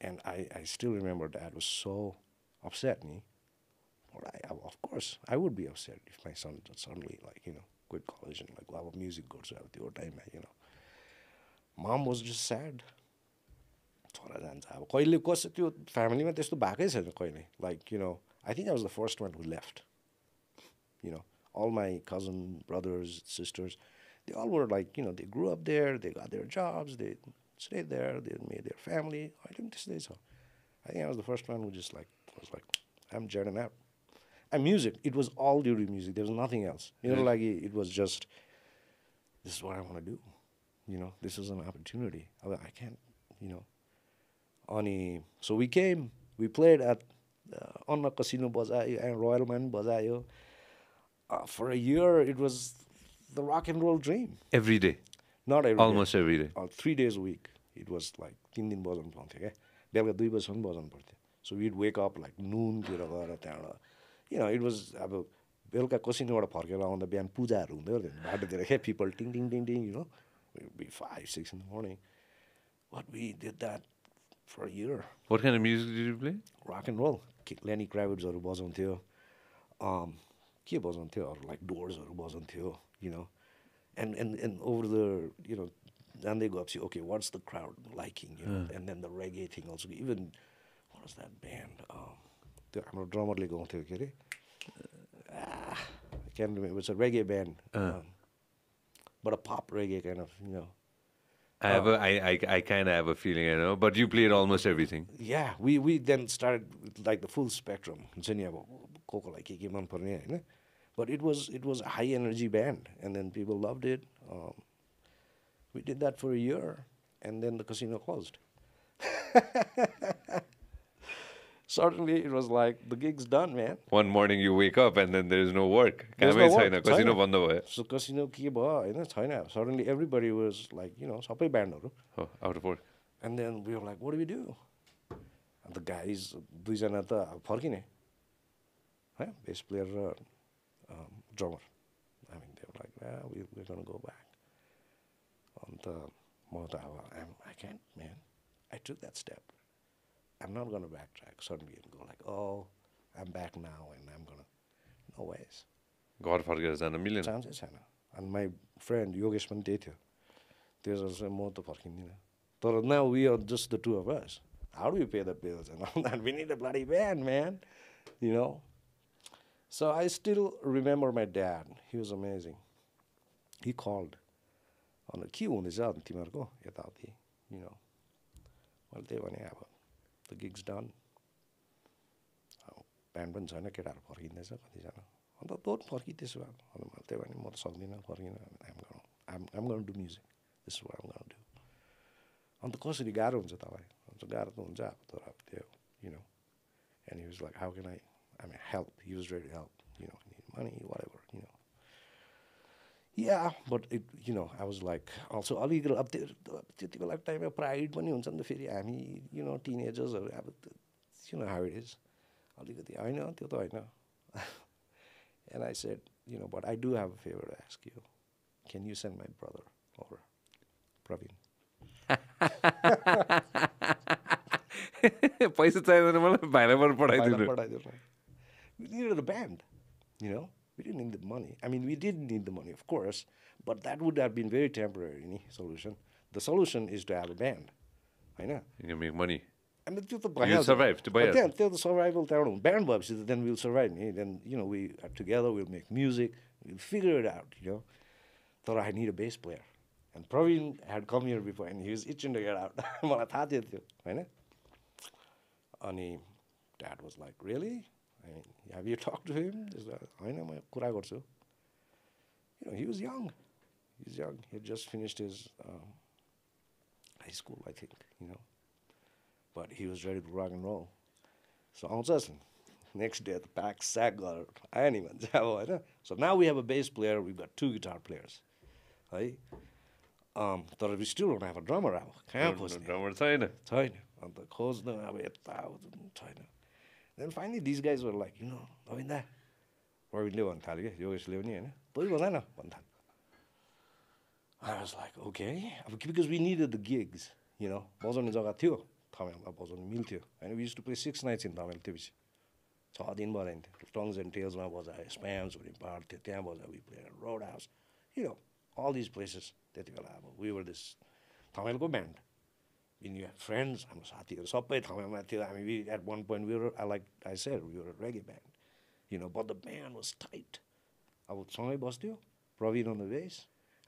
and I I still remember that was so upset नि But I, I- of course, I would be upset if my son just suddenly, like, you know, quit college and, like, well, music goes out the time, you know. Mom was just sad. छोरा जान्छ अब कहिले कस त्यो फ्यामिलीमा त्यस्तो भएकै छैन कहिले like you know I think I was the first one who left you know, all my cousin brothers, sisters, they all were like, you know, they grew up there, they got their jobs, they stayed there, they made their family. I didn't stay so. I think I was the first one who just like was like, I'm jetting out. And music, it was all due to music. There was nothing else. You know, like it, it was just, this is what I want to do. You know, this was an opportunity. I, I can't, you know. अनि so we came, we played at uh, Anna Casino बजायो and Royal Man बजायो uh, for a year, it was the rock and roll dream. Every day. Not every day. Almost every day. Uh, three days a week. It was like तिन दिन बजाउनु पाउँथ्यो क्या बेलुका दुई बजीसम्म बजाउनु पर्थ्यो so we'd wake up like नुनतिर गएर त्यहाँबाट you know, it was अब बेलुका कसिनोबाट फर्केर आउँदा बिहान पूजाहरू हुँदै थियो बाटोतिर क्या people ting ting ting ting you know, It'd be five, six in the morning. But we did that for a year. What kind of music did you play? rock and roll कि लेनी क्राभिड्सहरू बजाउँथ्यो um, के बजाउँथ्यो अरू like डोर्सहरू बजाउँथ्यो you know and and and over the you no जान्दै गएपछि okay what's the crowd liking you know and then the reggae thing also even what's that band त्यो हाम्रो ड्रमरले गाउँथ्यो के अरे can it's a reggae band but a pop reggae kind of, you know. I have a, I, I, I kind of have a feeling, I know, but you played almost everything. Yeah, we we then started with, like the full spectrum. हुन्छ नि अब को coli के के मनपर्ने होइन But it was it was a high energy band, and then people loved it. Um, we did that for a year, and then the casino closed. Suddenly, it was like the gig's done, man. One morning you wake up and then there is no work. There's कामै no work, छैन casino छैन। बन्द भयो So casino के भयो होइन छैन. Suddenly, everybody was like, you know, सबै ब्यान्डहरू Oh, out of work. And then we were like, what do we do? And the guys, दुईजना त अब फर्किने है bass player raw drummer I mean go back अन्त म त अब I'm I can man I to that step I am not gonna back track sudden go like oh I back now and I'm gonna no wise घर फर्केर जान मिल्ने चान्सै छैन अनि माई फ्रेन्ड योगेश पनि त्यही थियो त्यो चाहिँ म त फर्किँदिनँ तर न we are just the two of us how do pay the bills and we need bloody band man you know so I still remember my dad. He was amazing. He called अन्त के हुँदैछ अनि तिमीहरूको यताउति you know मैले त्यही भने अब द गिग्स डन प्यान्ट पनि छैन केटाहरू फर्किँदैछ कतिजना अन्त तँ फर्कि त्यसो भए अन्त मैले त्यही भने म त सक्दिनँ फर्किनँ आम आम आम गर्नु डु म्युजिक त्यसो भए आम गर्नु डु अन्त कसरी गाह्रो हुन्छ तपाईँ हुन्छ गाह्रो त हुन्छ अब तर अब त्यो you know and was like how can I आई मिन help he was ready help you know money watt ever you know या but it you know I was like also अलिकति अब त्यो त्यति बेला टाइममा प्राइड पनि हुन्छ नि त फेरि हामी यु नो टिनेजर्सहरू अब you know how it is अलिकति होइन त्यो त होइन and I said you know but I do have a favour to ask you can you send my brother over Praveen पैसा चाहिँदैन मलाई भाइलाई बरु पठाइदिनु पठाइदिनु We needed a band, you know. We didn't need the money. I mean, we did need the money, of course, but that would have been very temporary ni, solution. The solution is to have a band, होइन You make money अनि त्यो त भइहाल्छ survive, त्यो But भइहाल्छ। त्यहाँ त्यो त सर्भाइभल त्यहाँबाट ब्यान्ड भएपछि त देन विल सर्भाइभ नि then you know we together will make music will figure it out you know तर I need a base player end Praveen had come here before and his etch in get out मलाई थाहा थियो त्यो होइन अनि dad was like really I मिन have you talk to him होइन म कुरा गर्छु यु know he was young his young हि just finished his high school I think you know but he was ready to rock and roll. So आउँछस् next day the back sack गरेर आयो नि भन्छ अब होइन so now we have a bass player we've got two guitar players है um, तर we still don't have a drummer अब कहाँ खोज्ने ड्रमर छैन छैन अन्त खोज्नु अब यता छैन then finally this guys were like you know Navinda प्रवीणले भन्नु थाल्यो क्या योगेशले पनि होइन तै भन्दैन भन्नु थाल्यो I was like, okay, because we needed the gigs, you know, बजाउने जग्गा थियो थमेलमा बजाउनु मिल्थ्यो होइन we use to play six nights in Thamel त्योपछि छ दिन बजाइन्थ्यो टङ्स एन्ड टेल्समा बजायो स्प्याम्स भन्ने पाहाड थियो त्यहाँ बजायो we play road house you know all this places त्यति बेला अब वी वर दिस थमेलको ब्यान्ड इन युर फ्रेन्ड्स हाम्रो साथीहरू सबै ठाउँमा थियो हामी we at one point we I like I share your reggae band you know but the band was tight अब सँगै बस्थ्यो Prabin on the bass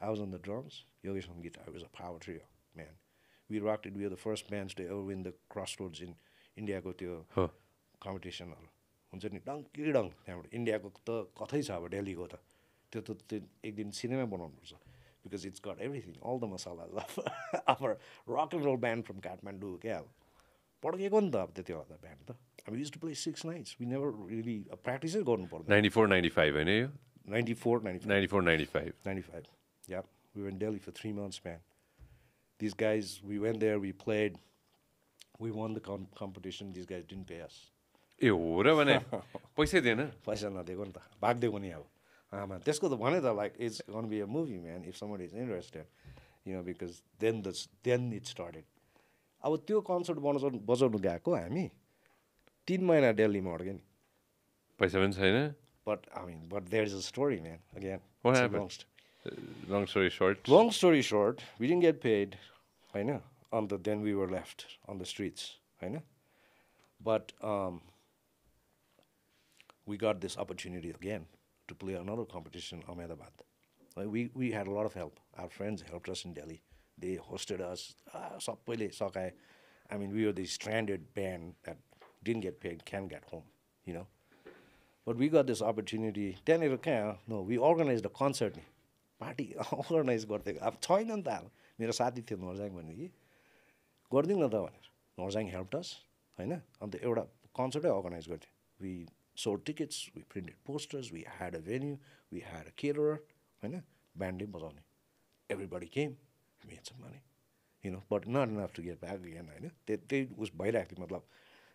I was on the drums Yogesh on guitar was a power trio man we rock it we are the first band to ever win the crossroads in इन्डियाको त्यो कम्पिटिसनहरू हुन्छ नि donkey डङ त्यहाँबाट इन्डियाको त कथै छ अब डेलीको त त्यो त त्यो एक दिन सिनेमा बनाउनुपर्छ because it's got everything, all the masalas of our rock and roll band from Kathmandu, क्या पड्केको नि त अब त्यति बेला ब्यान्ड त हामी use to play six nights we never really प्र्याक्टिसै गर्नु पर्दैन नाइन्टी फोर नाइन्टी फाइभ होइन यो ninety four ninety ninety four ninety five ninety five या we went Delhi for three months man this guys we went there we played we won the com competition this guys didn't pay us a हो र भने पैसै दिएन पैसा नदिएको नि त भाग दिएको नि अब आमा त्यसको त भने त like it's gonna be a movie म्यान if someone is interested you know because then the then it started अब त्यो कन्सर्ट बनाउनु बजाउनु गएको हामी तिन महिना दिल्लीमा अड्क्यो नि पैसा पनि छैन but I mean but there is a story man again What happened? Long story shirt Long story short, we didn't get paid, I know. On the then we were left on the streets, I know. But um, we to play another competition in Ahmedabad. We we had a lot of help. Our friends helped us in Delhi. They hosted us. Ah. I mean, we were the stranded band that didn't get paid, can get home, you know. But we got this opportunity. त्यहाँनिर no we organise a concert नि party organise गरिदिएको अब छैन नि त अब मेरो साथी थियो नर्जाङ भन्ने कि गरिदिउँ त भनेर नर्जाङ हेल्प अस एउटा we sold tickets we printed posters we had a venue we had a caterer होइन ब्यान्डै बजाउने। एभ्रीबडी केम हामी हेर्छौँ भने no but not enough to get back again होइन त्यही त्यही उस भइरहेको थियो मतलब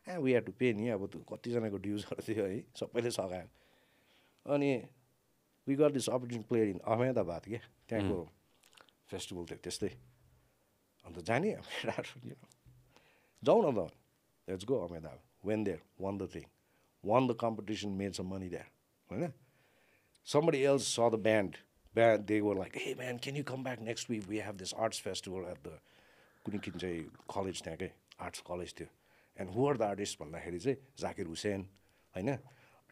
A V head to pay नि अब त्यो कतिजनाको ड्युजहरू थियो है सबैले सघायो। अनि we got this opportunity player in Ahmedabad क्या? त्यहाँको फेस्टिभल थियो त्यस्तै। अन्त जाने know, जाउँ न त Let's go, Ahmedabad. Went there, won the thing. Won the competition, made some money there. होइन? Somebody else saw the band. Band, they were like, hey man, can you come back next week? We have this arts festival at the कुनै किन चाहिँ college त्यहाँकै arts college थियो and who are the artist भन्दाखेरि चाहिँ जाकिर हुसेन होइन?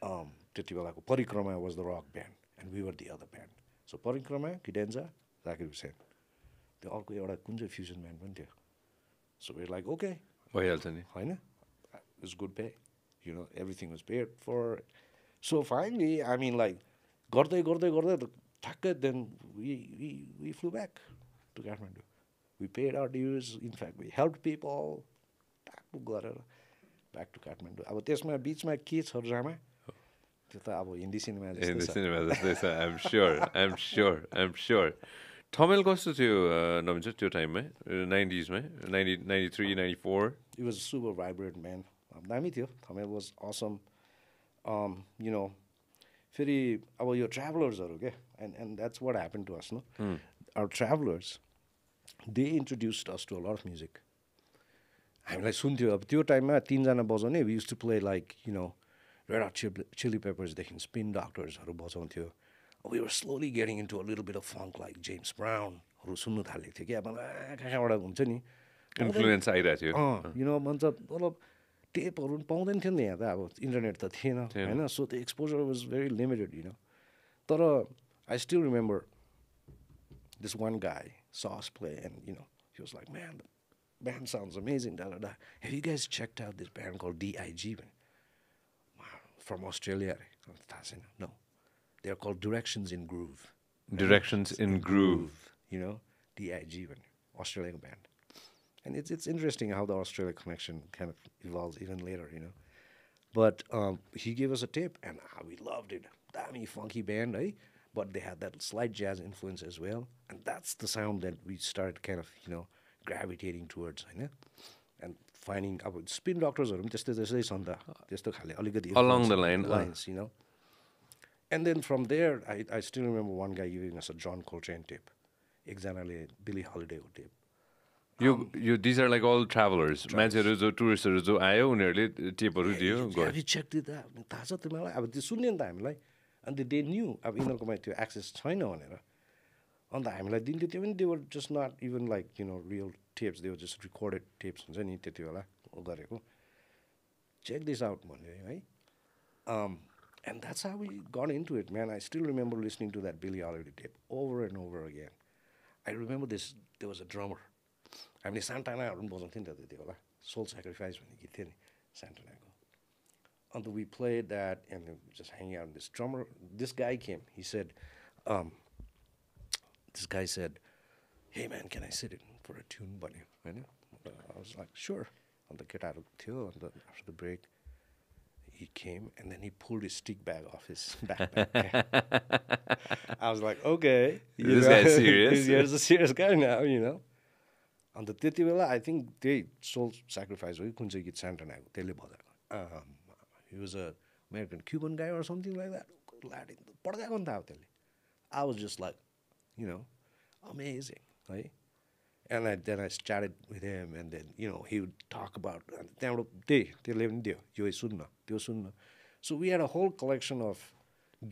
Um, त्यति बेलाको Parikrama was the rock band and we were the other band so Parikrama किडेन्जा Zakir Hussain त्यो अर्को एउटा कुन चाहिँ फ्युजन ब्यान्ड पनि थियो? सो लाइक ओके भइहाल्छ नि। होइन? It's good pay you know everything was paid for so finally I mean like गर्दै गर्दै गर्दै ठ्याक्कै then we we we flew back to Kathmandu we paid our dues in fact we help people ट्याक्क गरेर back to Kathmandu अब त्यसमा बिचमा के छ ड्रामा त्यो त अब हिन्दी सिनेमा In जस्तै छ I'm sure I'm sure I'm sure Thamel कस्तो थियो नमिन्छ त्यो टाइममै? नाइन्टिजमै? Ninety ninety three ninety four? It was super vibrant, man. दामी थियो। Thamel was awesome you know फेरि अब यो ट्राभलर्सहरू क्या and and that's what happen to us no our travellers they introduced us to a lot of music हामीलाई सुन्थ्यो। अब त्यो टाइममा तिनजना बजाउने we use to play like you know red hot chili chili पेपर्सदेखि spin डक्टर्सहरू बजाउँथ्यो। We were slowly getting into a little bit of funk like James ब्राउनहरू सुन्नु थालेको थियो कि अब कहाँ कहाँबाट हुन्छ नि? इन्फ्लुएन्स आइरहेको थियो। यु नो भन्छ मतलब टेपहरू पनि पाउँदैन थियो नि त यहाँ त अब इन्टरनेट त थिएन होइन so the exposure was very limited you know तर I still remember this one guy sauce play and you know he was like man band sounds amazing, da da da. Have you guys checked out this band called DIG? man? Wow, from Australia. थाहा छैन No. They are called Directions in Groove. Directions in Groove. You know, DIG, man. Australian band. and it's it's interesting how the Australia connection kind of evolves even later, you know. But um, he gave us a tip, and ah, we loved it. Damn funky band, eh? But they had that slight jazz influence as well, and that's the sound that we started kind of, you know, gravitating towards, you know, and finding अब spin doctors or just त्यस्तै छन् त त्यस्तो खाले along the line lines, you know. And then from there, I, I still remember one guy giving us a John Coltrane tape. exactly Billie Holiday tape. यो यो these are like all travellers मान्छेहरू जो टुरिस्टहरू जो आयो उनीहरूले टिपहरू दियो check दिँदा थाहा छ तिमीलाई? अब त्यो सुन्यो नि त हामीलाई। अन्त दे न्यू अब यिनीहरूकोमा त्यो एक्सेस छैन भनेर। अन्त हामीलाई दिन्थ्यो त्यो पनि they were just not even like you know real tapes they were just recorded tapes हुन्छ नि त्यति बेला गरेको। चेक दिस आउट भन्यो है। And that's how we gone into it man I still remember listening to that Billy Holiday tape over and over again I remember this they was a drummer हामीले सान्टानाहरू पनि बजाउँथ्यौँ नि त त्यति बेला soul sacrifice भन्ने गीत थियो नि सान्टानाको And we played that and then just hanging out. And this drummer, this guy came. He said, um, this guy said, hey man, can I sit in for a tune bunny? I was like, sure. And the guitar थियो and then after the break, he came and then he pulled his stick bag off his backpack. I was like, okay. you This guy's serious. He's a serious guy now, you know. अन्त त्यति बेला I think त्यही soul sacrifice हो कि कुन चाहिँ गीत सान्टानाको त्यसले बजाएको he was a American Cuban गाई or something like that Latin पड्काएको नि त अब त्यसले I was just like you know amazing है and I then I started with him and then you know he would talk about अन्त त्यहाँबाट त्यही त्यसले पनि दियो यो सुन्न त्यो सुन्न so we had a whole collection of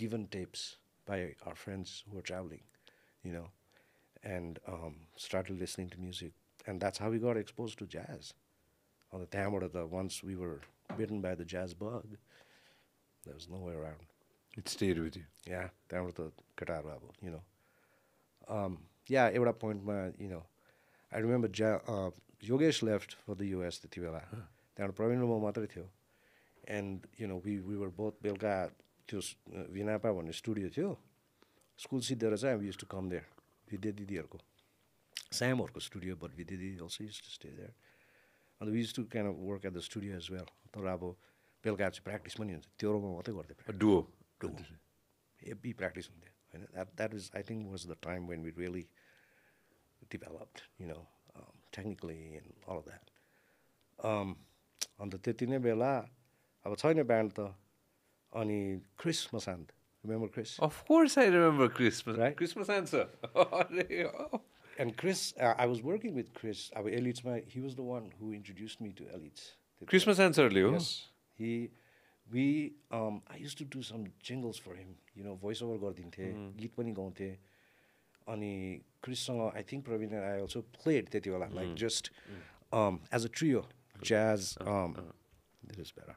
given tapes by our friends who are travelling you no and um, started listening to music. And that's how we got exposed to jazz. On the time of the once we were bitten by the jazz bug, there was no way around. It stayed with you Yeah, त्यहाँबाट त केटाहरू अब you know. Um, yeah, एउटा पोइन्टमा you know, I remember ja uh, Yogesh left for the US त्यति बेला त्यहाँबाट प्रवीण र म मात्रै थियो and you know we we were both बेलुका त्यो विनापा भन्ने स्टुडियो थियो स्कुल सिद्धेर चाहिँ we use to come there Vidya दिदीहरूको स्यामहरूको studio but दिदी also use to stay there अन्त we use to can work at the studio as well तर अब बेलुका चाहिँ प्र्याक्टिस पनि हुन्छ त्योरोमा मात्रै गर्थ्यो डुओ हेभी प्र्याक्टिस हुन्थ्यो होइन that that is I think was the time when we really developed you know technically and all that अन्त त्यति नै बेला अब छैन ब्यान्ड त अनि Chris मसान्त remember Chris Of course, I remember Christmas. Right? Christmas answer. and Chris, uh, I was working with Chris. अब एलिट्समा he was the one who introduce me to Elites Christmas एन्सरले हो he we I use to do some jingles for him you know voice over गरिदिन्थेँ गीत पनि गाउँथेँ अनि क्रिससँग I think Prabin I also played त्यति बेला like just as a trio jazz Bhera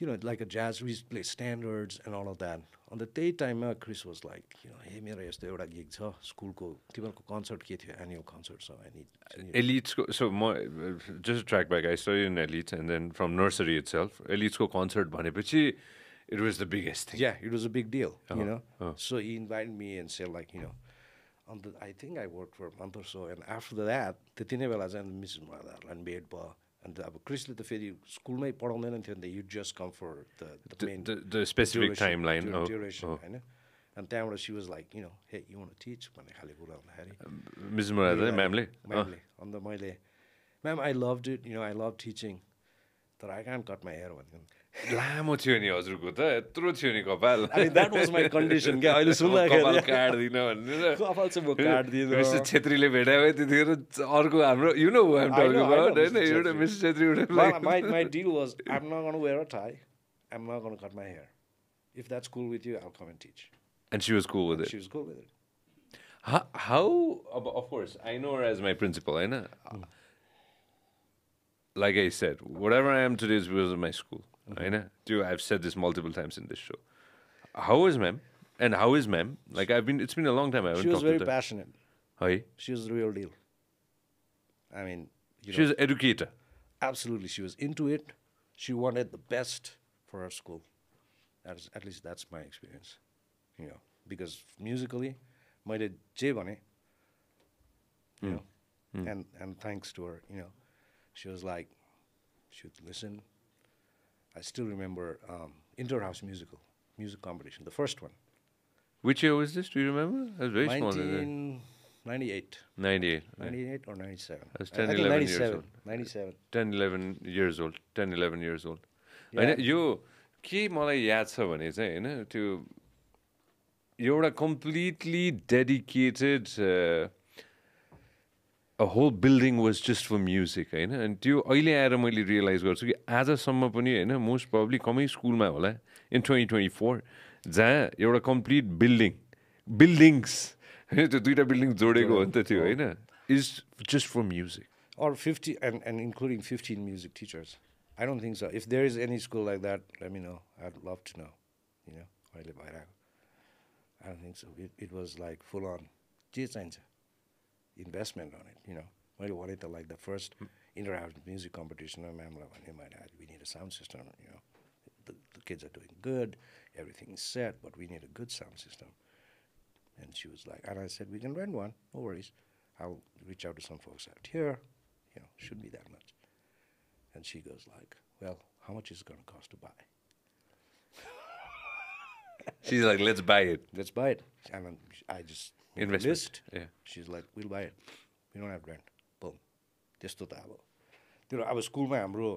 you know, like a jazz, we play standards and all of that. अन्त त्यही टाइममा Chris was like hey मेरो यस्तो एउटा गिग छ स्कुलको तिमीहरूको कन्सर्ट के थियो? एनुअल कन्सर्ट छ एनी एलिट्सको सो म just track back I study in Elites and then from nursery itself एलिट्सको concert भनेपछि it was the biggest thing yeah it was a big deal you know so he invite me and say like you know अन्त I think I work for month so and after that त्यति नै बेला चाहिँ miss मादाहरूलाई भेट भयो अन्त अब Chrisley त फेरि स्कुलमै पढाउँदैन थियो नि त। You just come for the specific timeline, oh, duration. होइन? अनि त्यहाँबाट she was like you know hey you want teach भन्ने खाले कुरा हुँदाखेरि। म्यामले म्यामले अन्त मैले ma'am I love it you know I love teaching तर आई क्यान कट माई हेयर भन्नु लामो थियो नि हजुरको त यत्रो थियो नि कपाल छेत्रीले भेटायो त्यतिखेर अर्को हाम्रो यु नो छेत्री हाउ अब of I know as my principal Hahn like I said whatever I am today is because my school of my school. I know. Dude, I've said this multiple times in this show. How is ma'am? And how is ma'am? Like I've been, it's been a long time. I haven't She was talked very to her. passionate. Hi. She was the real deal. I mean, you know, She's an educator. absolutely, she was into it. She wanted the best for her school. That's, at least that's my experience. You know, because musically, मैले जे भने you know, and and thanks to her, you know, she was like, she would listen. I still remember um, Interhouse musical music competition, the first one, Which year was this? Do you remember? I was very small. then. 1998, 98. 98 or 97. I was I 10, think 11 years 97, old. 97. 10, 11 years old. 10, 11 years old. Yeah. होइन यो के मलाई याद छ भने चाहिँ होइन त्यो एउटा completely dedicated a a whole building was just for music होइन? अनि त्यो अहिले आएर मैले रियलाइज गर्छु कि आजसम्म पनि होइन मोस्ट प्रब्ली कमै स्कुलमा होला। इन ट्वेन्टी ट्वेन्टी फोर जहाँ एउटा कम्प्लिट बिल्डिङ बिल्डिङ्स होइन त्यो दुइटा बिल्डिङ जोडेको हो नि त त्यो होइन? Is just for music or fifty and and including fifteen music teachers I don't think so if there is any school like that I mean I love to know होइन अहिले भइरहेको I don't think so it it was like full on के चाहिन्छ investment on it, you know. Well, wanted to like the first mm. interactive music competition, I remember when he might add, we need a sound system, you know. The, the kids are doing good, everything's set, but we need a good sound system. And she was like, and I said, we can rent one, no worries. I'll reach out to some folks out here, you know, shouldn't be that much. And she goes like, well, how much is it going to cost to buy? She's like, let's buy it. Let's buy it. And I'm, I just invest sees like will buy you don't have rent बम त्यस्तो त अब त्यो अब स्कुलमा हाम्रो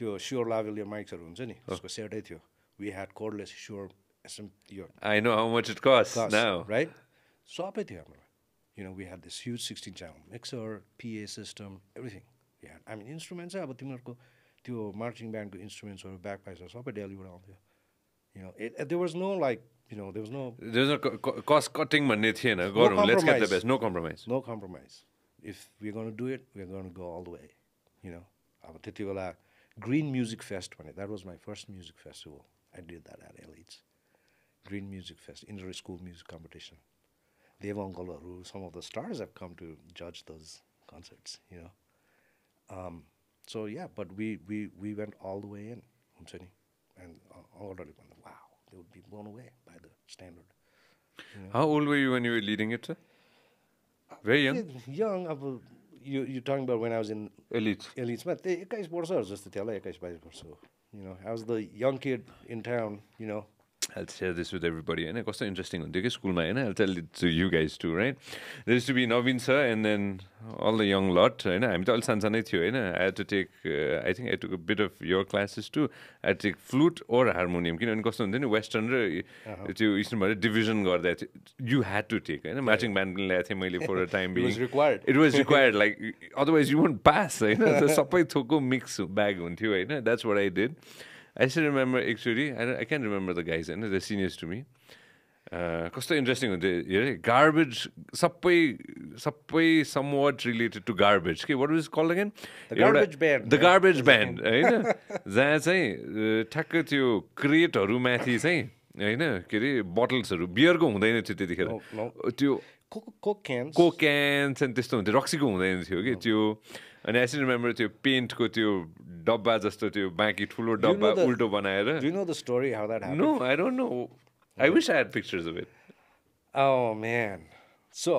त्यो sure लाभेलले माइक्सहरू हुन्छ नि त्यसको सेटै थियो we had cordless Shure SM yo I know how much it right सबै थियो हाम्रो you know we had this huge sixteen channel mixer PA system everything we had I mean instrument चाहिँ अब तिमीहरूको त्यो मार्चिङ ब्यान्डको इन्स्ट्रुमेन्ट्सहरू ब्याक पाइसहरू सबै डेलीबाट आउँथ्यो you know it there was no like you know, there was no There's no co- co- cost cutting भन्ने थिएन गरौँ let's get the compromise. best no compromise no compromise. If we're going to do it, we're going to go all the way. You know, अब त्यति बेला Green Music Fest भने that was my first music festival. I did that at Elites. Green Music Fest, inter school music competition. Dev Angalहरू, some of the stars have come to judge those concerts. You know, um, so yeah, but we we we went all the way in, हुन्छ नि, and already wow, They would be blown away by the standard. how old were you when you were leading it sir? very young Young, अब you you're talking about when I was in elite एलिट्समा त्यही एक्काइस वर्षहरू जस्तो थियो होला एक्काइस बाइस वर्ष हो you know I was the young kid in town you know I'll share this with everybody. And कस्तो इन्ट्रेस्टिङ हुन्थ्यो कि स्कुलमा होइन I'll tell it to you guys too, right? There used to be Navin sir and then all the young lot होइन हामी त अलिक सानसानै थियो होइन I had to take, uh, I think I took a bit of your classes too. I had to take flute or harmonium किनभने कस्तो हुन्थ्यो नि वेस्टर्न र त्यो इस्टर्न भएर डिभिजन गर्दा यु ह्याड टु टेक होइन मार्चिङ ब्यान्ड पनि ल्याएको थिएँ मैले for a time It was required. It was required like otherwise you won't pass होइन So सबै थोकको मिक्स ब्याग हुन्थ्यो होइन that's what I did I still remember actually I I can remember the guys होइन the seniors to me कस्तो interesting हुन्थ्यो हेरे garbage सबै सबै सम वाट रिलेटेड टु गार्बेज के what is call again band, the? Garbage band होइन जहाँ चाहिँ ठ्याक्क त्यो क्रेटहरू माथि चाहिँ होइन के अरे बोटल्सहरू बियरको हुँदैन थियो त्यतिखेर. त्यो Coke, Coke cans. को क्यान्स अनि त्यस्तो हुन्थ्यो रक्सीको हुँदैन थियो कि त्यो अनि आई रिमेम्बर त्यो पेन्टको त्यो डब्बा जस्तो त्यो बाँकी ठुलो Do you डब्बा know the- उल्टो बनाएर Do you know the story how that happened? No I don't know आई विस I had pictures of it Oh man. So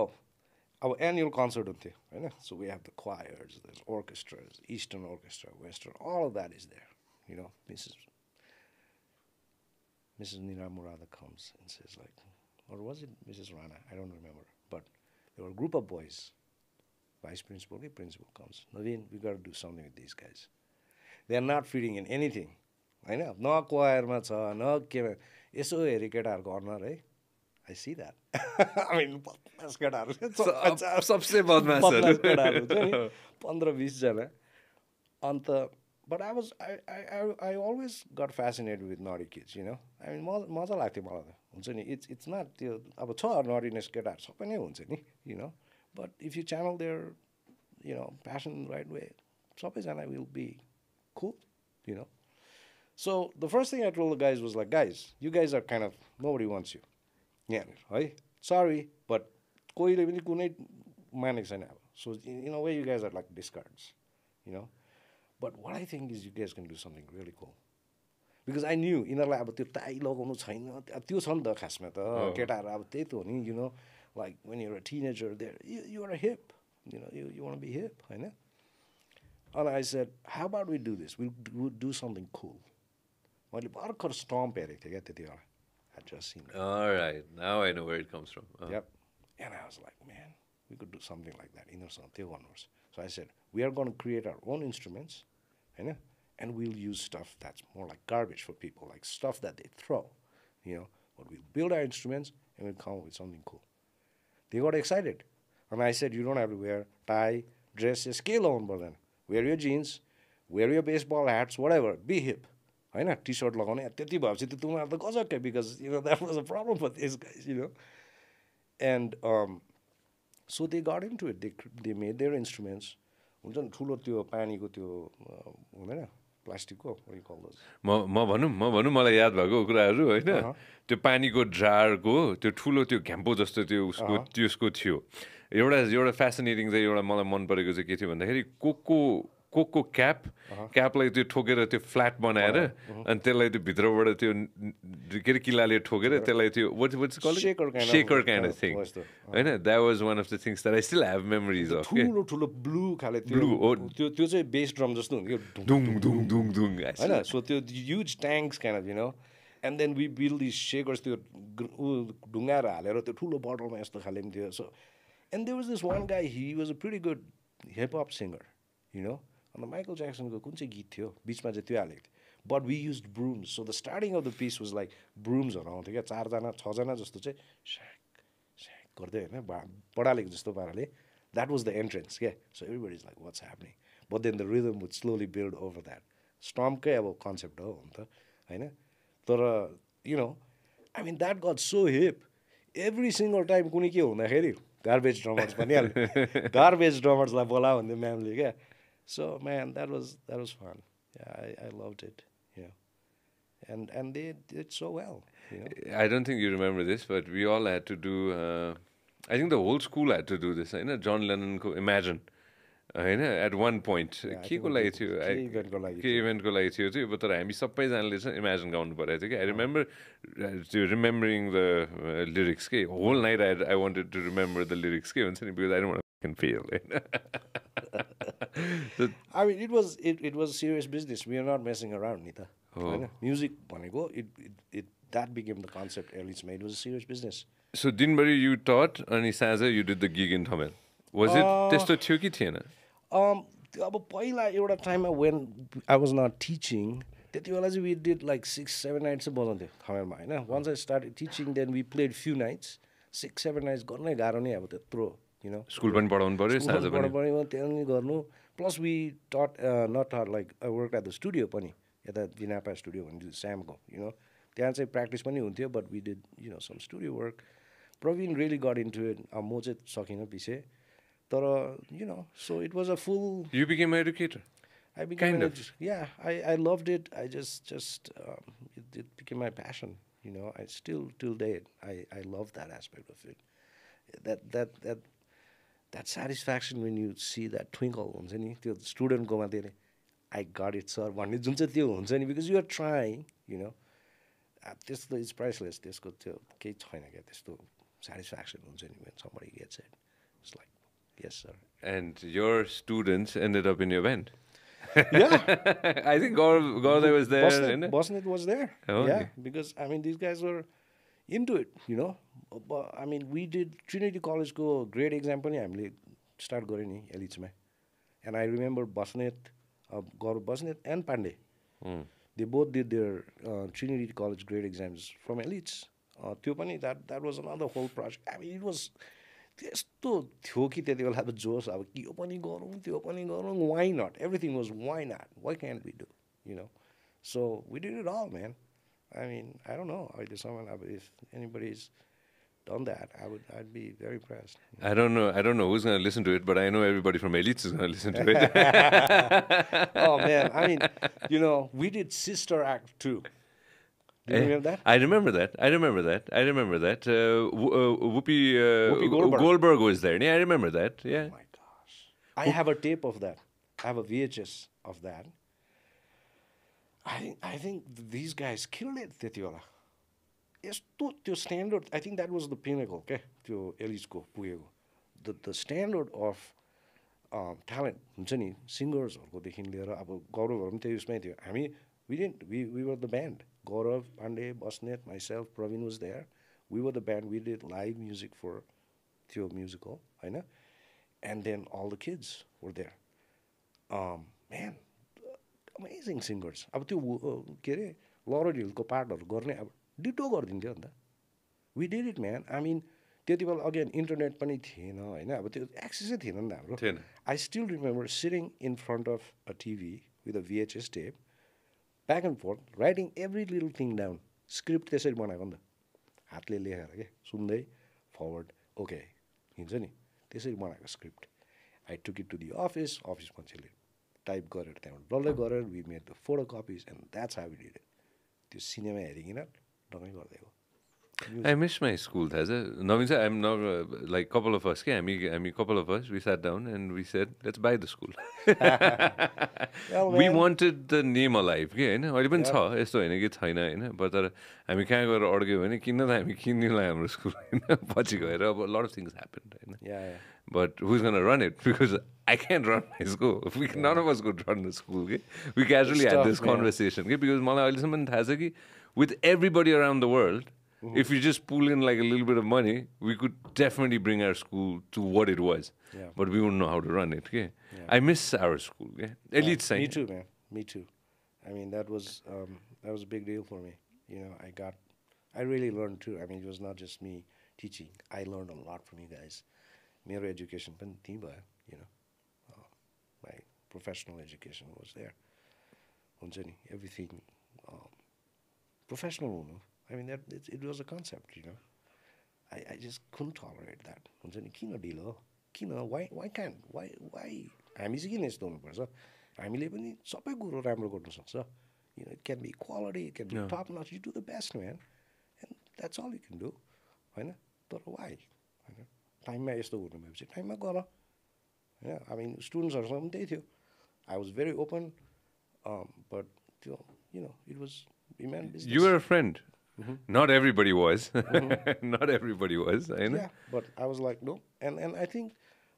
our annual concert हुन्थ्यो होइन so we have the choirs there's orchestras eastern orchestra western all of that is there you know mrs mrs nina murada comes and says like or was it mrs rana i don't remember but there were a group of boys vice principal okay, principal comes. Naveen we got to do something with these guys. They are not fitting in anything. होइन न क्वायरमा छ न केमा यसो हेरी केटाहरूको अनुहार है आई see that I मिन बदमास केटाहरू सब- सबसे। केटाहरू पन्ध्र बिसजना अन्त but I was I I I always got fascinated with nursery kids you know I mean मजा मजा लाग्थ्यो मलाई त हुन्छ नि इट्स इट्स नट त्यो अब छ नरिनेस केटाहरू सबै नै हुन्छ नि you know but if you channel there you no प्यासन right way सबैजना will be cool, you know. So the first thing I told the guys was like, guys, you guys are kind of nobody wants you. Yeah, right? Sorry, but कोहीले पनि कुनै मानेको छैन अब सो इन अ वे यु guys are like discards, you know. But what I think is you guys can do something really cool. Because I knew यिनीहरूलाई अब त्यो tie लगाउनु छैन अब त्यो छ नि त खासमा त केटाहरू अब त्यही त हो नि you no like when you're a teenager, there you, you are hip. You know, you, you want to be hip, I know. And I said, how about we do this? We'll do, we do something cool. Well, Barker Stomp, I just seen. All right. Now I know where it comes from. Uh-huh. Yep. And I was like, man, we could do something like that. So I said, we are going to create our own instruments, and we'll use stuff that's more like garbage for people, like stuff that they throw, you know. But we'll build our instruments and we'll come up with something cool. They got excited. And I said, you don't have to wear tie, dress, के लगाउनु पर्दैन wear your jeans, wear your baseball hats, whatever, be hip. होइन T shirt लगाउने त्यति भएपछि त तिमीहरू त गजक्कै because you know that was a problem for this guys you know and so they got to it they they made their instruments हुन्छ नि ठुलो त्यो पानीको त्यो हुँदैन? प्लास्टिकको म म भनौँ म भनौँ मलाई याद भएको कुराहरू होइन? त्यो पानीको ड्रारको त्यो ठुलो त्यो घ्याम्पो जस्तो त्यो उसको त्यसको थियो। एउटा एउटा फेसिनेटिङ चाहिँ एउटा मलाई मन परेको चाहिँ के थियो भन्दाखेरि कोकको कोकको क्याप क्यापलाई त्यो ठोकेर त्यो फ्ल्याट बनाएर अनि त्यसलाई त्यो भित्रबाट त्यो के अरे किलाले ठोकेर त्यसलाई त्यो what what's called shaker kind of thing होइन? That was one of the things that I still have memories of ठुलो ठुलो ब्लू खाले त्यो Blue, oh. त्यो त्यो चाहिँ बेस ड्रम जस्तो हुन्थ्यो। दुङ दुङ दुङ दुङ होइन? सो त्यो use tanks of you know? And then we build this shakers त्यो ऊ ढुङ्गाहरू हालेर त्यो ठुलो बोटलमा यस्तो खाले पनि थियो। So and there was this one guy he was a pretty good hip hop singer you know अन्त माइकल ज्याक्सनको कुन चाहिँ गीत थियो? बिचमा चाहिँ त्यो हालेको थियो। But we use brooms so the starting of the piece was like ब्रुम्सहरू आउँथ्यो क्या चारजना छजना जस्तो चाहिँ स्याक स्याक गर्दै होइन बा बडालेको जस्तो पाराले। द्याट वाज द एन्ट्रेन्स क्या? So everybody is like what's happening but then the rhythm would slowly build over that स्टम्पकै अब कन्सेप्ट हो हुन त होइन? तर you know I mean that got so hip every single time कुनै के हुँदाखेरि गार्बेज ड्रमर्स भनिहाल्यो गार्बेज ड्रमर्सलाई बोला भन्थ्यो म्यामले क्या? सो म्यान that was that was fun I I love it you and and they did so well you know I don't think you remember this, but we all had to do. Uh, I think the whole school had to do this. You know, John Lennon को Imagine. होइन at one point I के think को it लागि was- थियो के I- event को लागि के इभेन्टको लागि थियो त्यो अब तर हामी सबैजनाले चाहिँ इमेजिन गाउनु परेको थियो कि आई रिमेम्बर त्यो रिमेम्बरिङ द लिरिक्स के whole night I I wanted to remember the lyrics के हुन्छ नि because I don't can fail होइन I mean it was it it was serious business we are not messing around नि त होइन music भनेको it it it that became the concept एलिट्समा it was serious business so दिनभरि you taught अनि साँझ you did the gig in Thamel was it त्यस्तो थियो कि थिएन अब पहिला एउटा टाइममा when I was not teaching त्यति बेला चाहिँ we did like six seven nights चाहिँ बजाउँथ्यो थमेलमा होइन? Once I start teaching then we played few nights six seven nights गर्नै गाह्रो नै अब त्यत्रो you know स्कुल पनि पढाउनु पऱ्यो त्यहाँ पनि गर्नु plus we taught not like work at the studio पनि यता विनापा स्टुडियो भन्ने स्यामको यु नो त्यहाँ चाहिँ प्र्याक्टिस पनि हुन्थ्यो but we did you know some studio work Prabin really got into it म चाहिँ सकिनँ पछि तर you know so it was a full an educator. I became Kind an of. edu- yeah, I, I loved it. I just just um, it, it became my passion. You know, I still till date I I love that aspect of it. That that that that satisfaction when you see that twinkle on any student go I got it, sir. One is because you are trying, you know. Uh, this is priceless. This could tell China get this too. Satisfaction when somebody gets it. It's like, yes, sir. And your students ended up in your band. yeah. I think Gaur, Gaur was there. Basnet, was there. Oh, yeah. Because, I mean, these guys were into it, you know. I mean we did Trinity कलेजको grade exam पनि हामीले start गऱ्यौँ नि एलिट्समा। And I remember Basnet Gaurav Basnet and Pandey they both did their Trinity College grade exams from Ilyich त्यो पनि that that was on another whole process I mean it was त्यस्तो थियो कि त्यति बेला अब जोस अब यो पनि गरौँ त्यो पनि गरौँ why not everything was why not why can be do you know so we did it all man I mean I don't know अहिलेसम्म अब if anybody is done that, I would I'd be very impressed. I don't know I don't know who's going to listen to it, but I know everybody from Elites is going to listen to it. oh man, I mean, you know, we did Sister Act too. Do you I, remember that? I remember that. I remember that. I remember that. Uh, uh, Whoopi, uh, Whoopi Goldberg. Goldberg. was there. Yeah, I remember that. Yeah. Oh my gosh, I have a tape of that. I have a VHS of that. I think I think these guys killed it, Tetiola. यस्तो त्यो standard I think that was the pinnacle क्या त्यो एलिजको पुगेको the the standard of talent हुन्छ नि सिङ्गर्सहरूकोदेखि लिएर अब गौरवहरू पनि त्यही उसमै थियो हामी we didn't we we were the band Gaurav Pandey Basnet myself Prabin was there we were the band we did live music for त्यो म्युजिकल होइन then all the kids were there. Um, man, amazing singers. अब त्यो के अरे Laurel हिलको पार्टहरू गर्ने अब ditto गरिदिन्थ्यो अन्त we did it man I मिन त्यति बेला अगेन इन्टरनेट पनि थिएन होइन? अब त्यो एक्सेसै थिएन नि त हाम्रो। थिएन। I still remember sitting in front of a TV with a VHS tape back and forth writing every little thing down script त्यसरी बनाएको नि त। हातले लेखेर के? सुन्दै फरवर्ड ओके हिँड्छ नि? त्यसरी बनाएको script I took it to the office office मान्छेले टाइप गरेर त्यहाँबाट डल्लै गरेर we made the photocopies and that's how did त्यो सिनेमा हेरिकन आइएमएसमा स्कुल थाहा छ नवीन छ आइएम न लाइक कपाल अफ फर्स्ट कि हामी हामी कपाल of first wit down and wit let's by the school we wanted the name a life के होइन अहिले पनि छ यस्तो होइन कि छैन होइन तर हामी कहाँ गएर अड्क्यो भने किन्न त हामी किनिल हाम्रो स्कुल होइन पछि गएर अब लडोसिङ होइन but who's can run it because I can us good run the school केड this conversation के बिकज मलाई अहिलेसम्म पनि थाहा छ कि with everybody around the world, mm-hmm. if we just pull in like a little bit of money, we could definitely bring our school to what it was. Yeah. But we wouldn't know how to run it. Yeah. yeah. I miss our school. Yeah. Elite yeah, science. Me too, man. Me too. I mean, that was um, that was a big deal for me. You know, I got, I really learned too. I mean, it was not just me teaching. I learned a lot from you guys. Mere education, but you know, uh, my professional education was there. Everything um, professional हुनु. I mean, that it, it was a concept, you know. I, I just couldn't tolerate that. हुन्छ नि किन ढिलो किन वाइ वाइ क्यान वाइ वाइ हामी चाहिँ किन यस्तो हुनुपर्छ हामीले पनि सबै कुरो राम्रो गर्नु सक्छ यु know it can be quality it can B Yeah. Tub not you do the best man and that's all you can do होइन तर वाइ होइन टाइममा यस्तो हुनु भएपछि टाइममा गर होइन आई मिन स्टुडेन्ट्सहरूसँग पनि त्यही थियो I was very open but त्यो यु नो इट वाज इम्यान You were a friend. Not everybody was. Not everybody was. I know. Yeah, but I was like, no. And and I think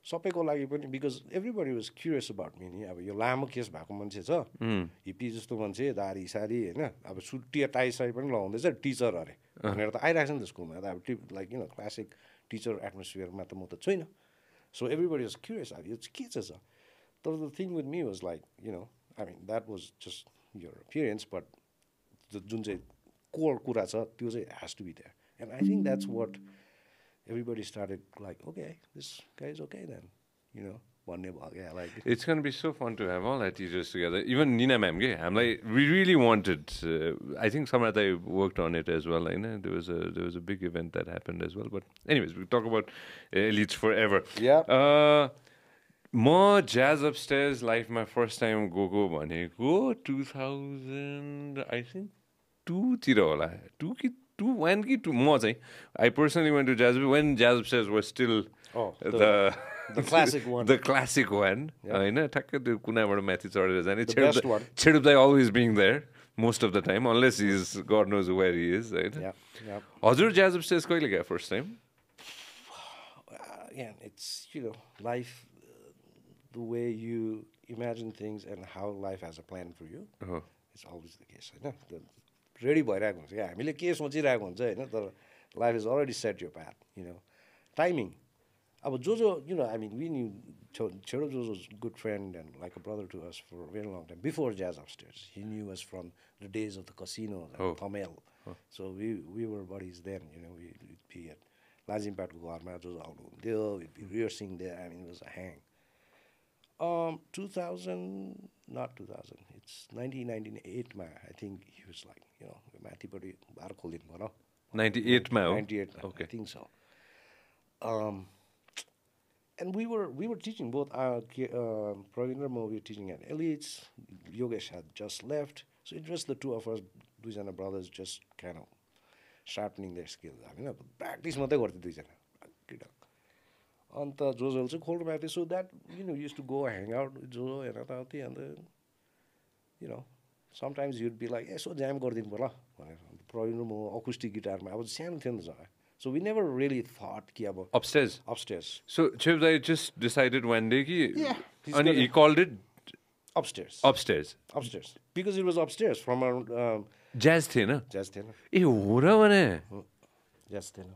सबैको लागि पनि because everybody was curious about me नि। अब यो लामो case भएको मान्छे छ। हिप्पी जस्तो मान्छे दारी सारी होइन। अब सुट्टी टाई साई पनि लगाउँदैछ टिचर अरे। भनेर त आइरहेको छ नि त स्कुलमा। त अब टिप लाइक किन क्लासिक टिचर एटमोस्फियरमा त म त छुइनँ। सो एभ्रिबडी वाज क्युरियस अब यो के चाहिँ छ। तर the thing with me was like you know I mean that was just your appearance but जुन चाहिँ कोर कुरा छ त्यो चाहिँ has to be that and I think that's what everybody started like okay this guys okay then you know भन्ने भयो क्या like it's can be so fun to have all is teachers together even Nina ma'am कि? हामीलाई we really wanted I think समय त work on it as well होइन they was they was a big event that happened as well but anyways we talk about लिट्स for ever म Jazz Upstairs लाइफमा first time गएको भनेको two thousand I think टूतिर होला two कि two one कि two म चाहिँ I personally went to Jazz when Jazz Upstairs was still the the classic one. The classic one होइन ठ्याक्क त्यो कुनाबाट माथि चढेर जाने one. छेडुपलाई always being there most of the time unless is God knows where is होइन Yeah, yeah. हजुर Jazz Upstairs कहिले गयो first time Uh, again, it's, you know, life, uh, the way you imagine things and how life has a plan for you. It's always the case, होइन ready भइरहेको हुन्छ क्या? हामीले के सोचिरहेको हुन्छ होइन? तर लाइफ इज अलरेडी सेट यो प्याथ यु नो टाइमिङ अब जो जो यु know I mean we knew Chhedo Joe Joe good friend and like a brother to us for very long time before Jazz Upstairs he knew us from the days of the casino. Thamel so we we were buddies then you know we be at लाजिमपाटको घरमा जो जो आउनुहुन्थ्यो rehearsing they I mean was hang Um, 2000, not 2000, it's 1998 ma, I think he was like, you know, माथिपट्टि बार खोलिदिनु भन ninety एटमा हो 98 ma, Okay. I think so. Um, and we were we were teaching both uh, K- uh Praveen and Mo, we were teaching at elites. Yogesh had just left, so it was the two of us, दुईजना brothers, just kind of sharpening their skills. हामी न practice मात्रै गर्थ्यो दुईजना केटा अन्त जो जोले चाहिँ खोल्नु भएको थियो. So that you know used to go hang out Joe हेर यताउति अन्त you know sometimes you'd be like Yesso jam गरिदिनु पर्ला भनेर। अन्त प्रवीण म अकुस्टिक गिटारमा अब सानो थियो नि त so we never really thought कि अब upstairs upstairs So Chibs, I just decided one day कि अनि he called it upstairs upstairs. Upstairs because it was upstairs from Jazz थिएन ज्याज थिएन ए हो र भने। ज्याज थिएन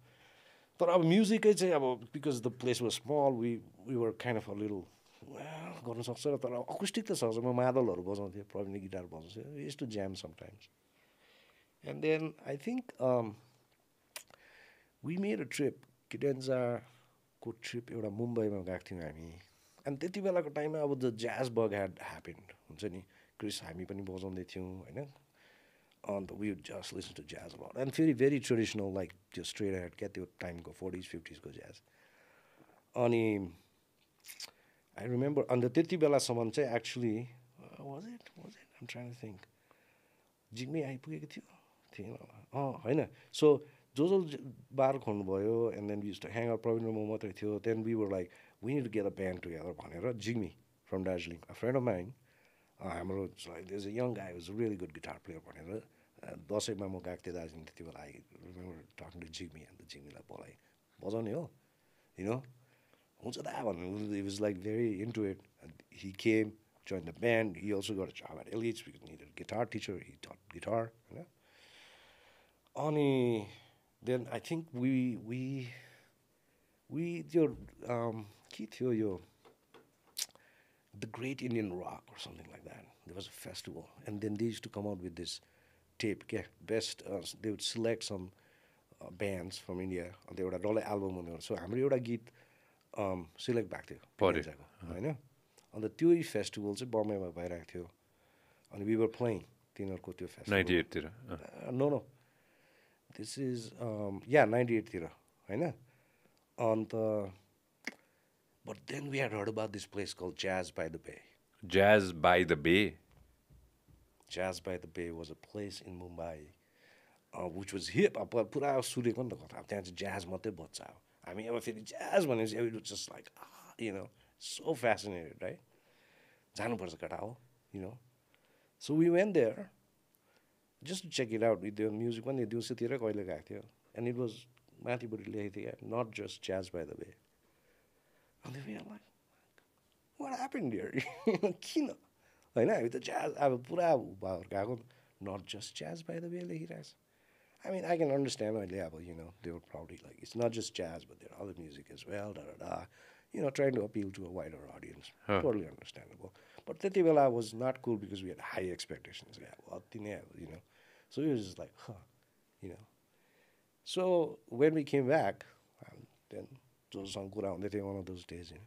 तर अब म्युजिकै चाहिँ अब because the place was small we we were kind of a little गर्नु सक्छ र तर अकुस्टिक त सक्छ म मादलहरू बजाउँथेँ प्रवीणले गिटार बजाउँथ्यो yes to jam sometimes and then I think we made a trip किडेन्जाको trip एउटा मुम्बईमा गएको थियौँ हामी अनि त्यति बेलाको टाइममा अब the jazz bug had happened हुन्छ नि क्रिस हामी पनि बजाउँदै थियौँ होइन अन्त we just listen to jazz about and फेरि भेरी ट्रेडिसनल लाइक त्यो स्ट्रेट हेड क्या त्यो टाइमको फोर्टिज फिफ्टिजको ज्याज अनि आई रिमेम्बर अन्त त्यति बेलासम्म चाहिँ actually was it was it um think Jigme आइपुगेको थियो थिएन अँ होइन सो जो जो bar खोल्नुभयो and then used to hang out म मात्रै थियो then we were like we need get a band together भनेर Jigme from Darjeeling friend of mine हाम्रो देज अ यङ गाई was really good guitar player भनेर अ, दसैँमा म गएको थिएँ दार्जिलिङ त्यति बेला I remember talking to Jigmi अन्त जिग्मीलाई बोलाएँ बजाउने हो यु नो हुन्छ दा भन्नु हि was like very into it he came joined the band. He also got a job at Elites because he needed a guitar teacher. He taught guitar. होइन अनि then I think we we we त्यो um, के थियो यो the Great Indian Rock or something like that. There was a festival, and then they used to come out with this tape. Yeah, best. Uh, they would select some uh, bands from India. अन्त एउटा डल्लै album हुने सो हाम्रो एउटा गीत select भएको थियो पर्यो। पिनेजाको, होइन अन्त त्यही फेस्टिभल चाहिँ बम्बईमा भइरहेको थियो अनि वी वर प्लेइङ तिनीहरूको त्यो festival ninety एटतिर no no this is yeah ninety एटतिर होइन अन्त But then we had heard about this place called Jazz by the Bay. Jazz by the Bay. Jazz by the Bay was a place in Mumbai uh, which was hip अब पुरा सुनेको नि त कथा त्यहाँ चाहिँ ज्याज मात्रै बज्छ अब हामी अब फेरि ज्याज भनेपछि just like ah, you know so fascinated right जानुपर्छ केटा हो you know so we went there just to check it out त्यो म्युजिक पनि दिउँसोतिर कहिले गएको थियो and it was माथिपट्टि लेखेको थियो not just jazz by the bay and then we are like what happened here किन होइन हामी त ज्याज अब पुरा भएर गएको not just jazz by the way लेखिरहेको छ I mean, I can understand like, yeah, but you know, they were probably like, it's not just jazz, but there are other music as well, da da da. You know, trying to appeal to a wider audience. Huh. Totally understandable. But Tetibela was not cool because we had high expectations. Yeah, well, you know. So it was just like, huh, you know. So when we came back, um, then जोसँग कुरा हुँदै थियो one of the stage होइन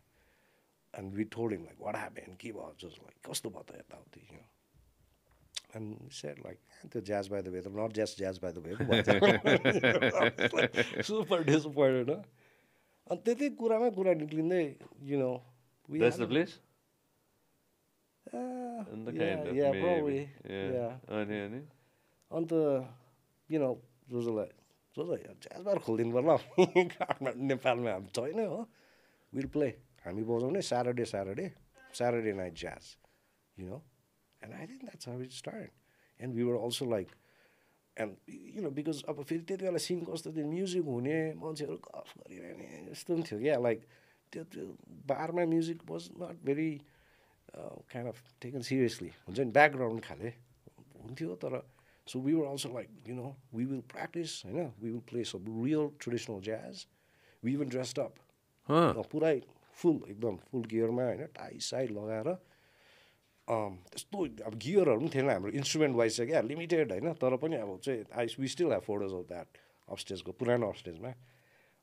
and we told him like what happen के भयो? जोस like कस्तो भयो त यताउति? एन्ड सेट लाइक त्यो ज्याज बाई द भे त not jazz jazz by the way super disappointed होइन अनि त्यति कुरामा कुरा निक्लिँदै यु नो प्लेस अन्त किन नो जोजो ज्याज बार खोलिदिनु पर्ला। नेपालमा हामी छैन हो। विल प्ले हामी बजाउने Saturday Saturday Saturday night jazz you know and I think that's how start and we were also like and you know because अब फेरि त्यति बेला सिन कस्तो थियो म्युजिक हुने मान्छेहरू गफ गरिरहने यस्तो पनि थियो क्या। लाइक त्यो त्यो बारमा music was not very kind of taken seriously हुन्छ नि ब्याकग्राउन्ड खाले। हुन्थ्यो तर सो we were also like you know we will practice होइन वी विल प्ले सब real traditional jazz we will dressed up Huh. पुरै फुल एकदम फुल गियरमा होइन टाई साई लगाएर अम, त्यस्तो अब गियरहरू पनि थिएन हाम्रो इन्स्ट्रुमेन्ट वाइज चाहिँ क्या लिमिटेड होइन तर पनि अब चाहिँ आई we still have photos of that अपस्टेजको पुरानो अपस्टेजमा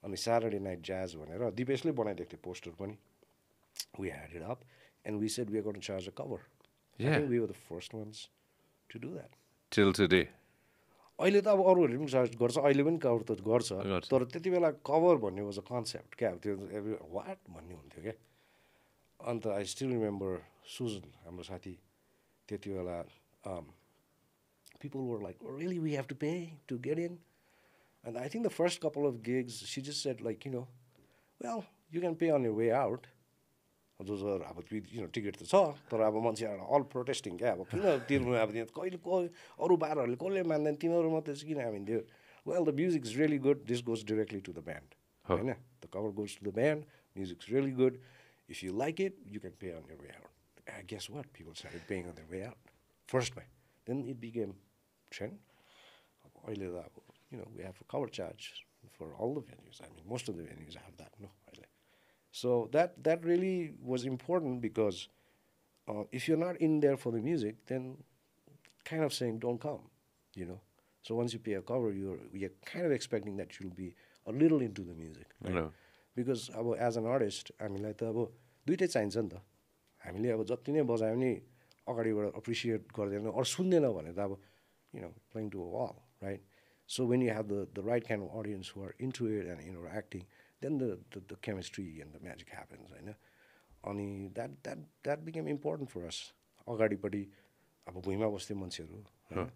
अनि स्याटरडे नाइट ज्याज भनेर दिपेशले बनाइदिएको थियो पोस्टर पनि we had it up and we said we gonna charge a cover Yeah. We were the first once to do that Till today. अहिले त अब अरूहरूले पनि चार्ज गर्छ अहिले पनि कभर त गर्छ। तर त्यति बेला कभर भन्ने वाज अ कन्सेप्ट क्या। अब त्यो वाट भन्ने हुन्थ्यो क्या। अन्त आई स्टिल रिमेम्बर सुजन हाम्रो साथी त्यति बेला people were like really we have to pay to get in and I think the first couple of gigs she just set like you know well you can pay on year way out जो जो अब you no ticket त छ तर अब मान्छेहरू अल protesting क्या अब किन तिर्नु अब त्यहाँ कहिले को अरू बारहरूले कसले मान्दैन तिमीहरू मात्रै चाहिँ किन हामी त्यो well the music is really good this goes directly to the band Huh. होइन the cover goes to the band music is really good if you like it you can pay on your way out I guess what people started paying on your way out फर्स्टमा then it became trend अब अहिले त अब you know we have cover charge for all the venues I मिन most of the venues have that no अहिले So that that really was important because uh, if you're not in there for the music, then kind of saying don't come, you know. So once you pay a cover, you're you're kind of expecting that you'll be a little into the music, right? No. Because अब as an artist हामीलाई त अब दुइटै चाहिन्छ नि त हामीले अब जति नै बजायो भने अगाडिबाट अप्रिसिएट गर्दैन अरू सुन्दैन भने त अब you know playing to a wall right so when you have the the right kind of audience who are into it and in acting then the the the chemistry and the magic happens होइन अनि that that that became important for अस अगाडिपट्टि अब भुइँमा बस्ने मान्छेहरू होइन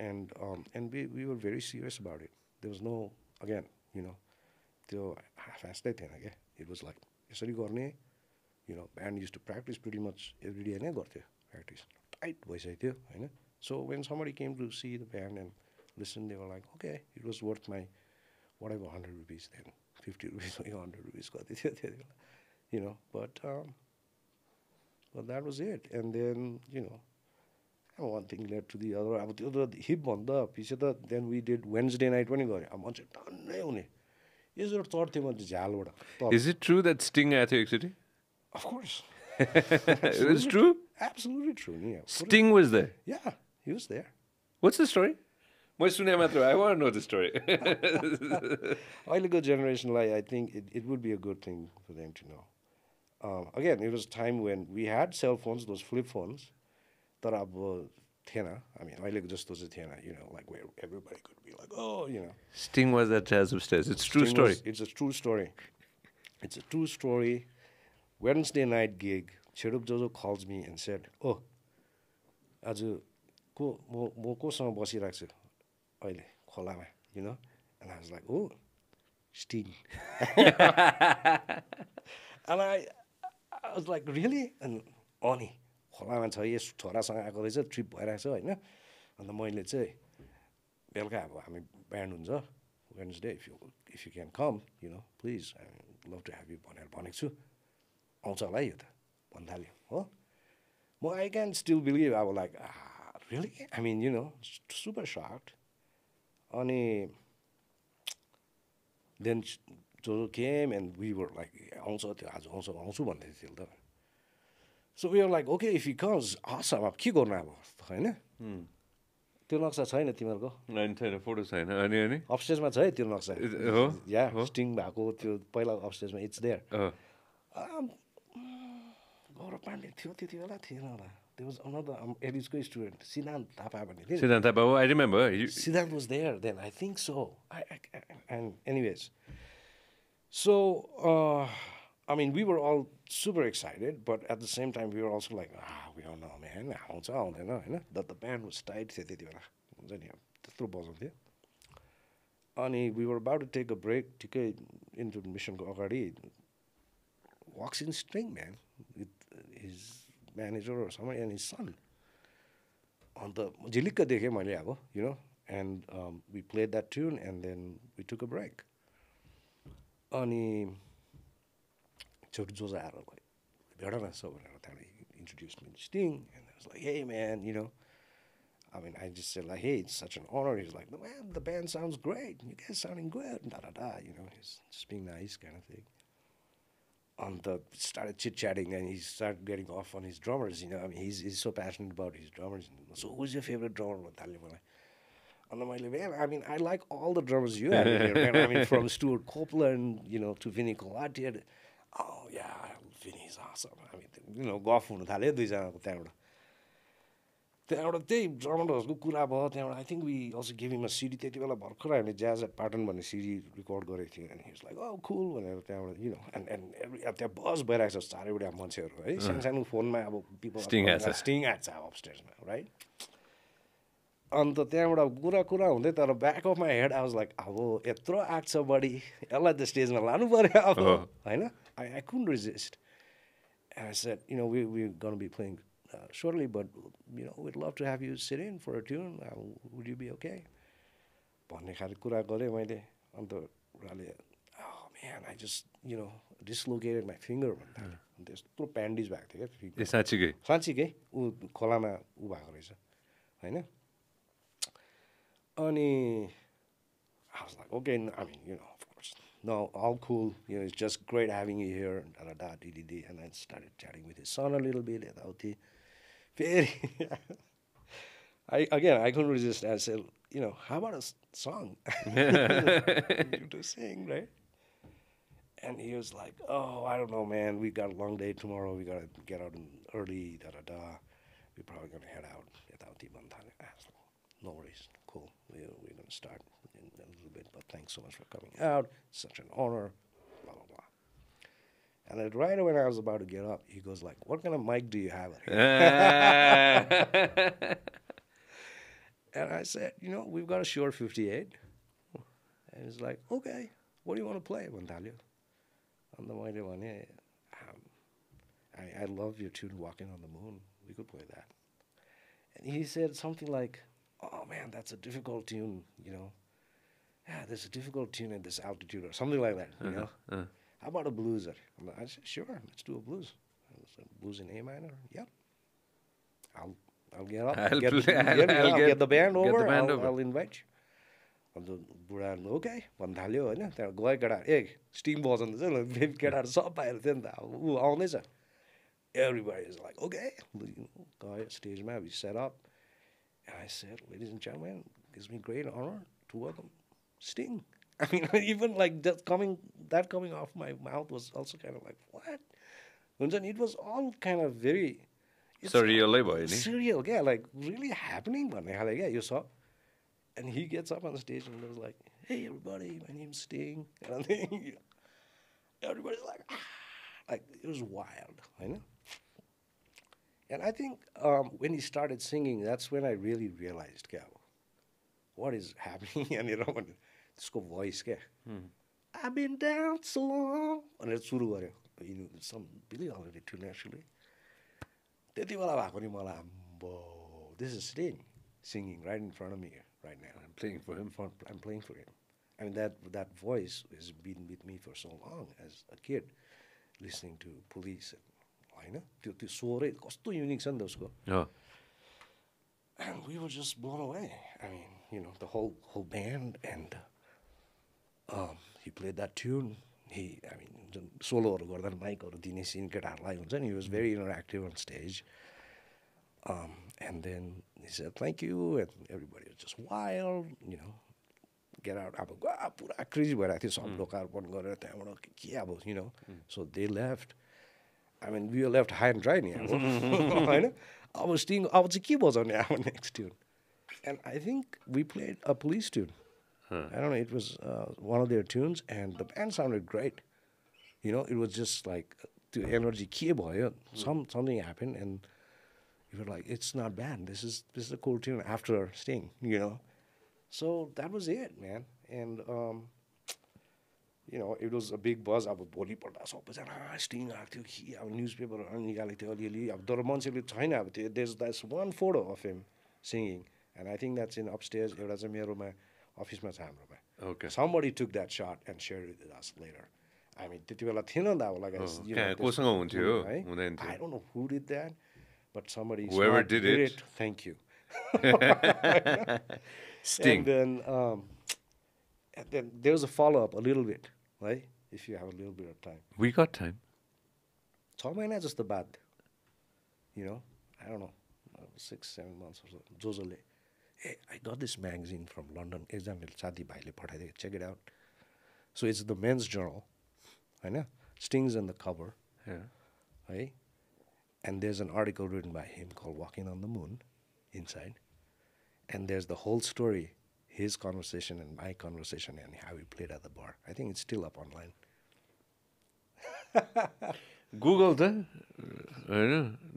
and and we we were very serious about it they was know again you know त्यो हाँस्दै थिएन क्या इट वाज लाइक यसरी गर्ने you know band use to practice pretty much every day नै गर्थ्यो प्र्याक्टिस टाइट भइसकेको थियो होइन so when somebody came to see the band end listen they were like okay it was worth my watt ever hundred rupees than fifty rupees hundred rupees कति थियो त्यति बेला you know but but that was it and then you know one thing led to the other अब त्यो त hip भन्दा पछि त then we did Wednesday night पनि गऱ्यो अब मान्छे टन्नै हुने यसो चढ्थ्यो मान्छे झालबाट तल Is it true that Sting आएको थियो एकचोटि Of course. It is true? Absolutely true. Yeah. Put it- Sting was there. Yeah, he was there. What's the story? मैले सुने मात्र I want know the story अहिलेको जेनेरेसनलाई I think it it would be a good thing for them to know again it was time when we had cell phones those flip phones तर अब थिएन हामी अहिलेको जस्तो चाहिँ थिएन you know like where everybody could be like oh you know Sting was at Jazz Upstairs. It's true Sting story. was- it's a true story. It's a true story. Wednesday night gig, Cherup Jojo calls me and said, Oh, आज को म म कोसँग बसिरहेको छु अहिले खोलामा know? And I was like, oh, Sting. and I, I was like, really? And अनि खोलामा छ यस छोरासँग आएको रहेछ ट्रिप भइरहेको छ होइन अन्त मैले चाहिँ बेलुका अब हामी ब्यान्ड हुन्छ Wednesday if you if you can come you know please I love to have यु भनेर भनेको छु आउँछ होला है यो त भन्न थाल्यो हो म आई क्यान स्टिल बिलिभ अब like really I mean you know super short अनि देन जो came and we were like आउँछ त्यो आज आउँछ आउँछु भन्दै थियो त। So we are like okay if you comes हस् अब के गर्नु अब होइन? त्यो नक्सा छैन तिमीहरूको? छैन फोटो छैन अनि अनि? अपस्टेजमा छ है त्यो नक्सा। हो? या स्टिङ भएको त्यो पहिला अपस्टेजमा इट्स देयर गौरव पाण्डे थियो त्यति बेला थिएन होला। त्यो वाज अनदर एडिसकै स्टुडेन्ट सिद्धान्त थापा भन्ने थियो सिद्धान्त Thapa I remember Siddharth was there then. I think so. I, I, I- and anyways, so uh, I mean, we were all super excited, but at the same time, we were also like, ah, we don't know, man. आउँछ आउँदैन होइन that the band was tight थियो त्यति बेला हुन्छ नि अब त्यत्रो बजाउँथ्यो अनि we were about to take a break ठिकै इन्टु मिसनको अगाडि walks in string man with his manager or someone and his son अन्त झिलिक्क देखेँ मैले अब you know and we play that tune end then we took a break अनि छोटो जोजा आएर like भेट न सो भनेर त्यहाँबाट introduce me sting and like hey म्यान you know I mean, I just said like, hey, it's such an honor. He's like, man, the band sounds great. You guys sounding good. Da da da. You know, he's just being nice kind of thing. on the started chit chatting and he started getting off on his drummers. You know, I mean, he's he's so passionate about his drummers. So who's your favorite drummer? And I'm like, man, I mean, I like all the drummers you have here, man. I mean, from Stewart Copeland, you know, to Vinnie Colaiuta. Oh yeah, Vinnie's awesome. I mean, you know, go off on the त्यहाँबाट त्यही ड्रमरहरूको कुरा भयो त्यहाँबाट I think we also give him a CD त्यति बेला भर्खर हामीले jazz eight Patan भन्ने सिडी रेकर्ड गरेको थियौँ अनि हिज लाइक ओ कुल भनेर त्यहाँबाट you know and and every अब त्यहाँ बस भइरहेको छ चारैवटा मान्छेहरू है। सानो सानो फोनमा अब पिपल। स्टिङ आएको छ अब स्टेजमा राइट अन्त त्यहाँबाट कुरा कुरा हुँदै तर back of my head I was like अब यत्रो आएको छ बडी यसलाई त स्टेजमा लानु पऱ्यो अब। होइन? आई आई कुन resist said, you know, we, we're going to be playing uh, shortly, but, you know, we'd love to have you sit in for a tune. Uh, would you be okay? भन्ने खाले कुरा गरेँ मैले अन्त उनीहरूले oh man I just you know dislocated my finger भन्दा अन्त यस्तो प्यान्डिज भएको थियो क्या ए साँच्चीकै साँच्चीकै ऊ खोलामा ऊ भएको रहेछ होइन अनि I was like, okay, I mean, you know, of course, no, all cool. You know, it's just great having you here. Da da da, dee dee dee. And I started chatting with his son a little bit. यताउति Very. I again I couldn't resist. I said, you know, how about a song to sing, right? And he was like, oh, I don't know, man. We got a long day tomorrow. We gotta get out early. Da da da. We're probably gonna head out without the no worries, cool. We're, we're gonna start in a little bit, but thanks so much for coming out. Such an honor. And then right when I was about to get up, he goes like, what kind of mic do you have? here?" And I said, you know, we've got a Shure 58. And he's like, okay, what do you want to play, Vantalio? And the mighty one, yeah, um, I, I love your tune, Walking on the Moon. We could play that. And he said something like, oh man, that's a difficult tune, you know. Yeah, there's a difficult tune at this altitude or something like that, you know. uh. How about a blueser? And I said, sure, let's do a blues. I said, blues in A minor? Yep. I'll I'll get up. I'll get, play- yeah, I'll- yeah, I'll I'll get- get the band get the over. band I'll, over. I'll invite you. अन्त बुढाले okay भन्नु थाल्यो होइन त्यहाँबाट गयो केटा ए steam बजाउँदैछ ल केटाहरू सब बाहिर थियो नि त अब ऊ आउँदैछ everybody is like okay गयो स्टेजमा we set up and I said ladies and gentlemen it gives me great honor to welcome Sting I mean, even like that coming that coming off my mouth was also kind of like what? And it was all kind of very isn't it? surreal, yeah, like really happening. But like, yeah, you saw. And he gets up on the stage and was like, "Hey, everybody, my name's Sting." And I everybody's like, ah. like it was wild, you know. And I think um, when he started singing, that's when I really realized, yeah, what is happening? and you know, त्यसको voice क्या? I bin dance सो भनेर सुरु गऱ्यो सम बिलि already to त्यति बेला भएको नि मलाई आम्बो this is ring singing right in front of me right now I'm playing for him front I'm playing for him I mean that that voice is been with me for so long as a kid listening to Police होइन? त्यो त्यो स्वरै कस्तो unique छ नि त उसको। we were just blown away. I mean, you know, the whole whole band and um, he played that tune. He, I mean, जुन सोलोहरू गर्दा माइकहरू दिने सिन केटाहरूलाई हुन्छ नि he was very interactive on stage. Um, and then he said thank you and everybody was just wild, you know. Get out अब गा पुरा crazy भइरहेको थियो सब लोकार्पण गरेर त्यहाँबाट के- के अब you know. So they left. I mean, we were left high and dry नि अब होइन अब स्टिङ अब चाहिँ के बजाउने अब next tune And I think we played a police tune. I don't know, it was uh, one of their tunes, and the band sounded great. You know, it was just like the energy ke bhayo, some something happened, and you were like, it's not bad. This is this is a cool tune after Sting. You know, so that was it, man. And um, you know, it was a big buzz. अब भोलिपल्ट सबैजना sting आएको थियो कि अब news पेपरहरू निकालेको थियो अलिअलि अब तर मान्छेले छैन अब त्यो देस that's one photo of him singing and I think that's in upstage एउटा चाहिँ मेरोमा अफिसमा छ हाम्रोमा Okay. somebody took that shot and shared it with us later. I mean, त्यति बेला थिएन नि त अब like I s- Oh, you कहाँ- know, कोसँग this- हुन्थ्यो? है? हुँदैन थियो। I don't know who did that, but somebody Whoever smart did it. Thank you. Sting. And then, um, and then there was a follow up a little bit, right? If you have a little bit of time. We got time. छ महिना जस्तो बाद you know, I don't know, uh, six, seven months or so, जोजोले hey, I got this magazine from London. एकजनाले साथीभाइले पठाइदिएको check it out. So it's the men's journal, होइन Stings on the cover, Yeah. है And there's an article written by him called Walking on the Moon inside. And there's the whole story, his conversation and my conversation and how we played at the bar. I think it's still up online. Google the होइन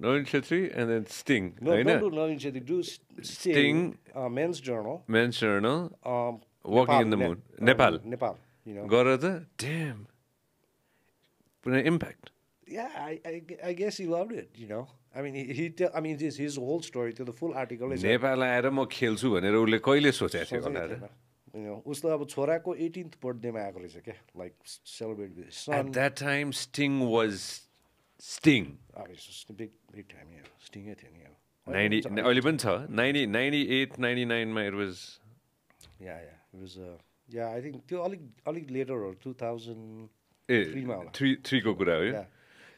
Naveen Chhetri and then Sting होइन Sting, Sting. uh, Men's Journal. Men's Journal Um, the Ne- Moon. uh, Nepal. Nepal, you know. गर त damn पुरा impact Yeah, I, I, I guess he loved it, you know. I mean, he, he tell, I mean, this his whole story to the full article is Nepal आएर म खेल्छु भनेर उसले कहिले सोचेको थियो होला र you know, उसको अब छोराको 18th बर्थडेमा आएको रहेछ क्या लाइक सेलिब्रेट विथ At सन that अब बिग बिग टाइम स्टिङै थियो नि अब 90, अहिले पनि छ 90, 98, 99 मा it was या या इट वाज या आई थिङ्क त्यो अलिक अलिक लेटर हो टु थाउजन्ड ए। थ्री थ्रीको कुरा हो.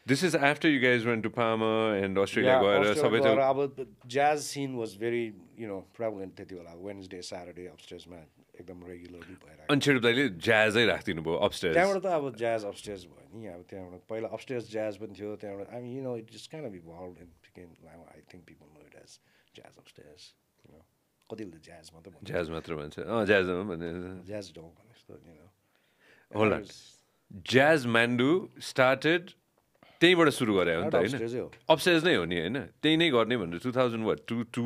This is after you guys went to Pama and Australia गएर सबै अब jazz scene was very you know prevalent त्यति बेला वेन्सडे स्याटरडे अपस्टेजमा एकदम रेगुलरली भइरहेको अनि दाइले ज्याजै राखिदिनु भयो अपस्टेज त्यहाँबाट त अब ज्याज अपस्टेज भयो नि अब त्यहाँबाट पहिला अपस्टेज ज्याज पनि थियो त्यहाँबाट I you know it just kind of evolve and I think people know it as jazz Upstairs कतिले ज्याज मात्रै भन्छ। ज्याज मात्र भन्छ। ज्याज ज्याज डोङ भने। जस्तो होला ज्याज म्यान्डु स्टार्टेड त्यहीँबाट सुरु गरे हो नि त होइन? अपस्टेज नै हो नि होइन? त्यही नै गर्ने भनेर two thousand what two two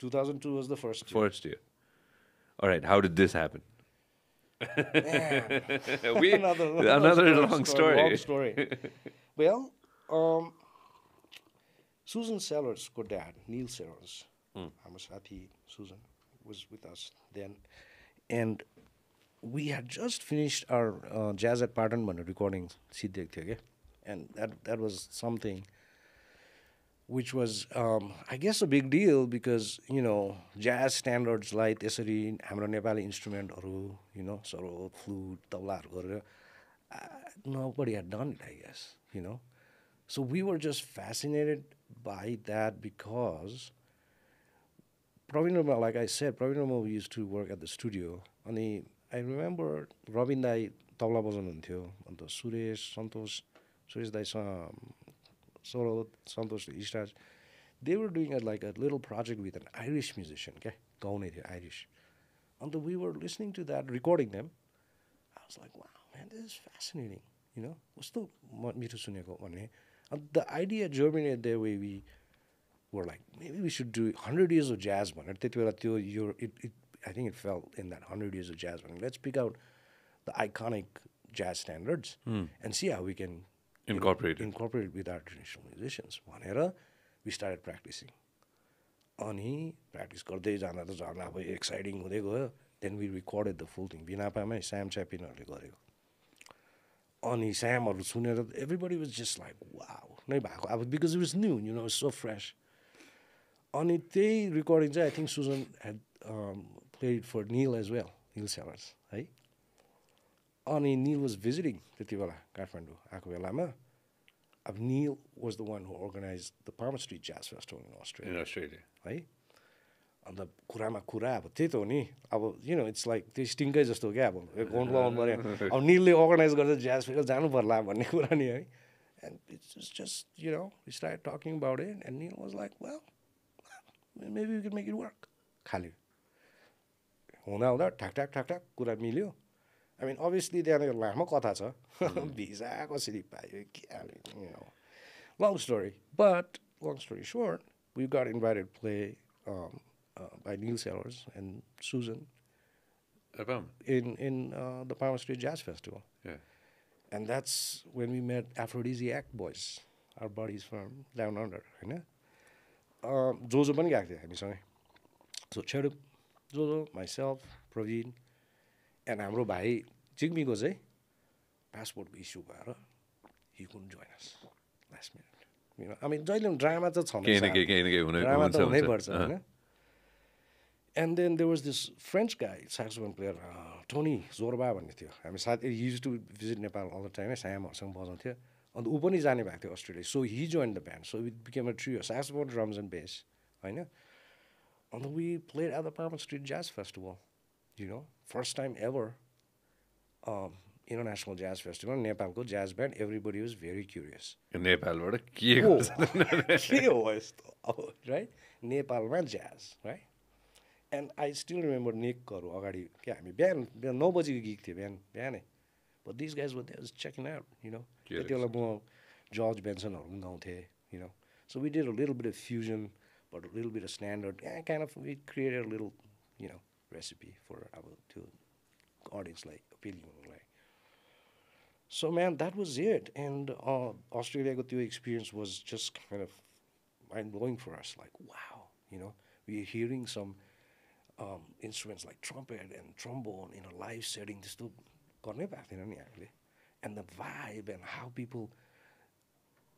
two thousand two was the first first year All right, how did this happen? we, another, another story, long story. Long story. well, um, Susan Sellers' dad, Neil Sellers, mm. Hamasati Susan, was with us then. And we had just finished our uh, jazz at Patan recording, and that, that was something which was um, I guess a big deal because you know jazz स्ट्यान्डर्ड्सलाई त्यसरी हाम्रो नेपाली इन्स्ट्रुमेन्टहरू you know सरो flute तबलाहरू गरेर nobody had done it I guess you know so we were just fascinated by that because प्रवीणमा like I set प्रवीणमा used to work at the studio अनि I remember Rabin दाई तबला बजाउनुहुन्थ्यो अन्त सुरेश सन्तोष सुरेश दाईसँग सौरभ सन्तोष stars they were doing like a little project with an iris musician क्या गाउने थियो iris अन्त we were listening to that recording them I was like wow man this is fascinating you know कस्तो म मिठो सुनेको भन्ने अन्त the idea germinate the way we were like maybe we should do hundred years of jazz भनेर त्यति बेला त्यो यो it it I think it fell in that hundred years of jazz भनेर let's pick out the iconic jazz standards end see how we can It. incorporate with our traditional musicians. भनेर we started practising अनि practice गर्दै जाँदा त झन् अब exciting हुँदै गयो। Then we recorded the full thing बिनापामै Sam च्यापिनहरूले गरेको। अनि स्यामहरू सुनेर everybody was just like wow नै भएको। अब because it was new you know so fresh अनि त्यही रेकर्डिङ चाहिँ I think Sujan had played for Neil as well Neil Sellers है? अनि निल वाज भिजिटिङ त्यति बेला काठमाडौँ आएको बेलामा। अब Neil was the one who organise the Palmer Street Jazz Festival in Australia In Australia. है? अन्त कुरामा कुरा अब त्यही त हो नि। अब यु नो इट्स लाइक त्यो स्टिङकै जस्तो क्या अब। एकाउन्ट लगाउनु पऱ्यो। अब निलले अर्गनाइज गर्दा ज्याज फेरि जानु पर्ला भन्ने कुरा नि है। And it's just you know start talking about it and Neil was like well maybe you can make it work खालि हुँदा हुँदा ठ्याक ठ्याक ठ्याक ठ्याक कुरा मिल्यो। आई मिन अभियसली त्यहाँनिर लामो कथा छ भिजा कसरी पायो के long story but long story sort we got invited play by Neil Sellers and Sujan in in uh, the Palmer Street Jazz Festival. Yeah. And that's when we met Afrodisiac Boys, our buddies from down under, होइन जोजो पनि गएको थियो हामीसँगै सो छेडुप जोजो myself Praveen end हाम्रो भाइ चिग्मीको चाहिँ पासपोर्टको इस्यु भएर हि कुन जोइन अस लास्ट मिनट मिन जहिले पनि ड्रामा त छ ड्रामा त हुनैपर्छ। होइन? And then there was this French guy saxophone player Tony Zorba भन्ने थियो। हामी साथी used to visit Nepal all the time है स्यामहरूसँग बजाउँथ्यो। अन्त ऊ पनि जाने भएको थियो Australia. So he join the band so it became a trio saxophone drums and bass होइन? अन्त we played at the Palmer Street Jazz Festival you know first time ever international jazz festival नेपालको jazz band everybody was very curious नेपालबाट के Oh. गर्छ के हो यस्तो अब राइट नेपालमा jazz right and I still remember निकहरू अगाडि क्या हामी बिहान बिहान नौ बजीको गीत थियो बिहान बिहानै but this guys was checking out you know के त्यति बेला म जर्ज बेन्सनहरू पनि गाउँथेँ यु know so we did a little bit of fusion but little bit of standard kind of we created little you know recipe फर अब त्यो अडियन्सलाई appeal हुनुलाई So man, that was it. And uh, Australia got the experience was just kind of mind blowing for us. Like, wow, you know, we're hearing some um, instruments like trumpet and trombone in a live setting. Just to गर्ने भएको थिएन नि हामीले and the vibe and how people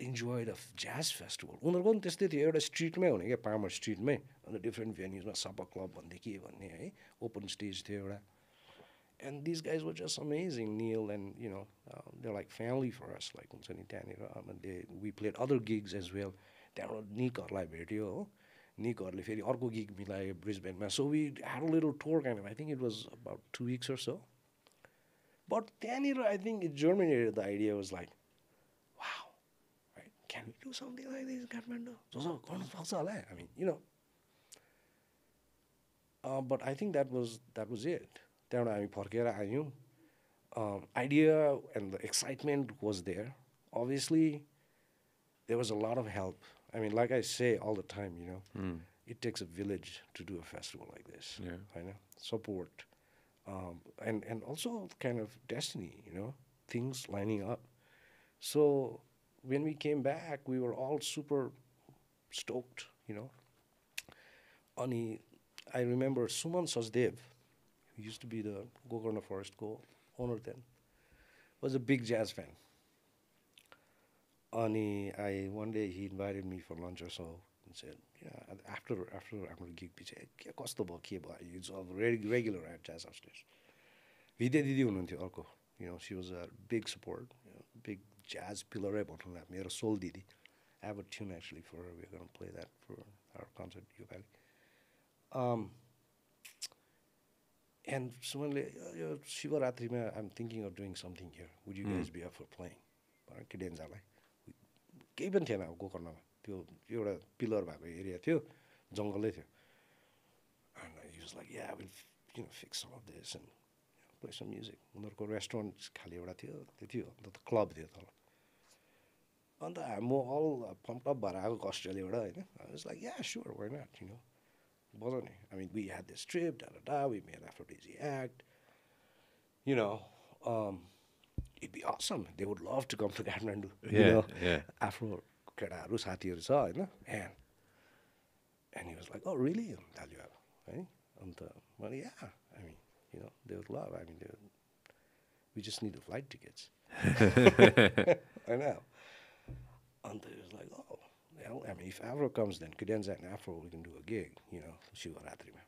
enjoyed a jazz festival. उनीहरूको पनि त्यस्तै थियो एउटा स्ट्रिटमै हुने क्या पार्मर स्ट्रिटमै अन्त डिफ्रेन्ट भेन्युजमा सपा क्लब भन्दै के भन्ने है ओपन स्टेज थियो एउटा these guys were just amazing neil and you know uh, they're like family for us like हुन्छ नि त्यहाँनिर they, we played other gigs as well. त्यहाँबाट निकहरूलाई भेट्यो हो निकहरूले फेरि अर्को गिग मिलायो ब्रिजबेनमा so we had little tour kind I think it was about two weeks or so but त्यहाँनिर I think it germinated the idea was like can we do something like this in Kathmandu so so गर्नु सक्छ होला I mean you know uh, but I think that was that was it त्यहाँबाट हामी फर्केर आयौँ idea and the excitement was there obviously there was a lot of help. I mean, like I say all the time, you know, it takes a village to do a festival like this. Yeah. I know support, um, and and also kind of destiny, you know, things lining up. So when we came back, we were all super stoked, you know. Ani, I remember Suman Sasdev, who used to be the Gokarna Forest Co owner then, was a big jazz fan. Ani, I one day he invited me for lunch or so and said, yeah, and after after हाम्रो gig पछि के कस्तो भयो के भयो it's all रेगु regular at जाज upstairs विद्या दिदी हुनुहुन्थ्यो अर्को you know she was a big support big Jazz पिलरै भनौँ न मेरो सोल दिदी I have a tune actually for we gonna play that for our concert यो पालि एन्ड सुमनले यो शिवरात्रिमा I am thinking of doing something here would you guys be up for playing भनेर केडेन्जालाई केही पनि थिएन अब गोकर्णमा त्यो एउटा पिलर भएको एरिया थियो जङ्गलै थियो was like, yeah, we'll, you know, fix some of this and play some music उनीहरूको रेस्टुरेन्ट खालि एउटा थियो त्यति हो अन्त त क्लब थियो तल अन्त म अल पम्प अप भएर आएको अस्ट्रेलियाबाट होइन इट्स लाइक या स्योर वाइ नट यु नो बजाउने I mean, we had this trip, da da da. We made Aphrodisiac act. You know, um, it'd be awesome. They would love to come to Kathmandu. you Yeah, know, yeah. Afro केटाहरू साथीहरू छ होइन म्यान and he was like oh really दाजु अब है अन्त मैले या आई mean you know they would लभ आई मिन दे we just need flight tickets होइन अन्त it was like, oh, well, I mean, if Afro comes, then Cadenza and Afro, we can do a gig, you know, Shivaratrima.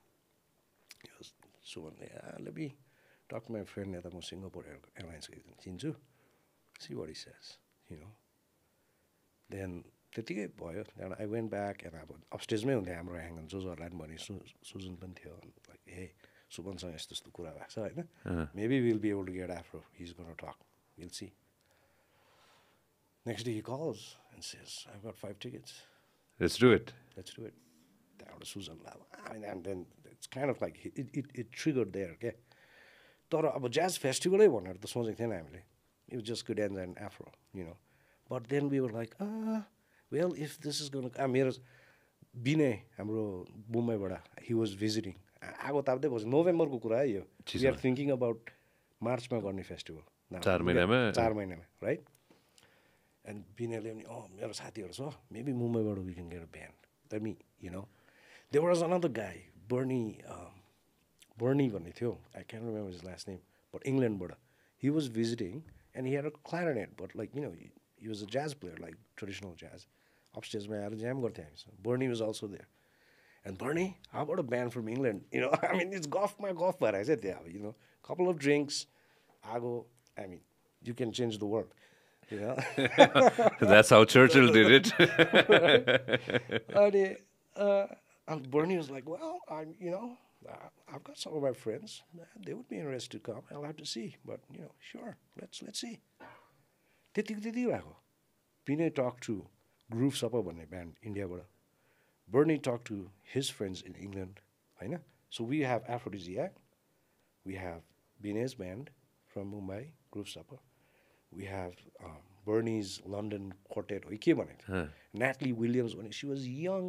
He was, so one day, ah, let me talk to my friend at the Singapore Air- Airlines, Chinju, see what he says, you know. Then त्यतिकै भयो त्यहाँबाट आई went back and अब अपस्टेजमै हुन्थ्यो हाम्रो hang जोजहरूलाई पनि भने सु सुजन पनि थियो लाइक ए सुपनसँग यस्तो यस्तो कुरा भएको छ होइन maybe will be able to get Afro his is gonna talk will see next day he calls and says I got five tickets let's do it let's do it त्यहाँबाट सुजन लाभ and then it's kind of like it it it trigger there क्या तर अब jazz फेस्टिभलै भनेर त सोचेको थिएन हामीले it just good and and Afro you know but then we were like well if this is gonna मेरो विनय हाम्रो मुम्बईबाट हि वाज भिजिटिङ आगो ताप्दै बस्यो नोभेम्बरको कुरा है यो आर थिङ्किङ अबाउट मार्चमा गर्ने फेस्टिभल चार महिनामा? चार महिनामा राइट एन्ड विनयले पनि अँ मेरो साथीहरू छ maybe मुम्बईबाट we can get a band that me you know there was another guy Bernie Bernie भन्ने थियो I can remember his last name but इङ्ल्यान्डबाट he was visiting and he had a clarinet but like you know he was a jazz player like traditional jazz अपस्टेजमा आएर jam गर्थ्यो हामीसँग Bernie was also there end Bernie how about a band from England you know I mean it's गफमा गफ भएर चाहिँ त्यहाँ अब you no couple of drinks आगो आई mean you can change the world you know That's how Churchill did it. and, uh, and Bernie was like, well, I'm, you know, uh, I've got some of my friends. Uh, They would be interested to come. I'll have to see. But, you know, sure, let's let's see. त्यतिको त्यति भएको विनय talk to group सपर भन्ने band इन्डियाबाट Bernie talk to his friends in England होइन so we have एफ्रोडिजियाक we have विनेज band from Mumbai group super we have बर्निज London quartet हो के भनेको थियो Natalie Williams, when she was young,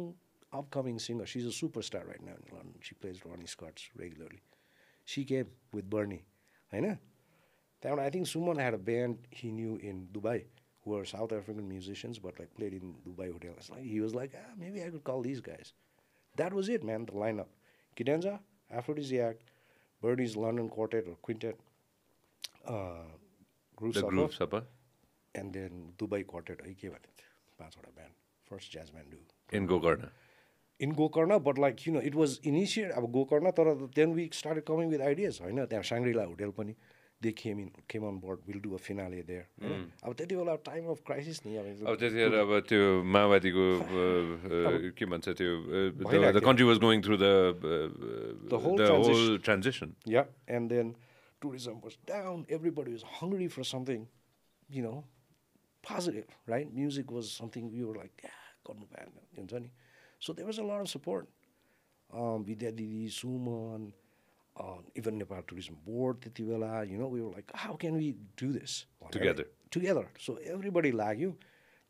upcoming singer, she's a superstar right now in London. She plays Ronnie Scott's regularly. She came with Bernie. I know. Then I think someone had a band he knew in Dubai who are South African musicians but like played in Dubai Hotel. It's like, he was like, ah, maybe I could call these guys. That was it, man, the lineup. Cadenza, Afrodisiac, Bernie's London Quartet or Quintet, uh, Groove the Supper. Groove Supper. And then Dubai Quartet, I gave it. That's what I band. First jazz band do. In Gokarna. In Gokarna, but like, you know, it was initiated. Uh, Gokarna, then we started coming with ideas, होइन त्यहाँ Shangri-La hotel पनि दे खेम इन खेम अन board will do a finale there अब त्यति बेला time of crisis नि अब अब त्यतिखेर अब त्यो माओवादीको uh, uh, के भन्छ त्यो भइरहेको the country was going through the The whole the transition. Whole transition या and then tourism was down everybody was hungry for something you no positive right music was something you like गर्नु पाएन हुन्छ नि सो दे was a lot of support विद्या दिदी सुमन even Nepal tourism board त्यति बेला you know we like how can we do this Together. Together so everybody लाग्यो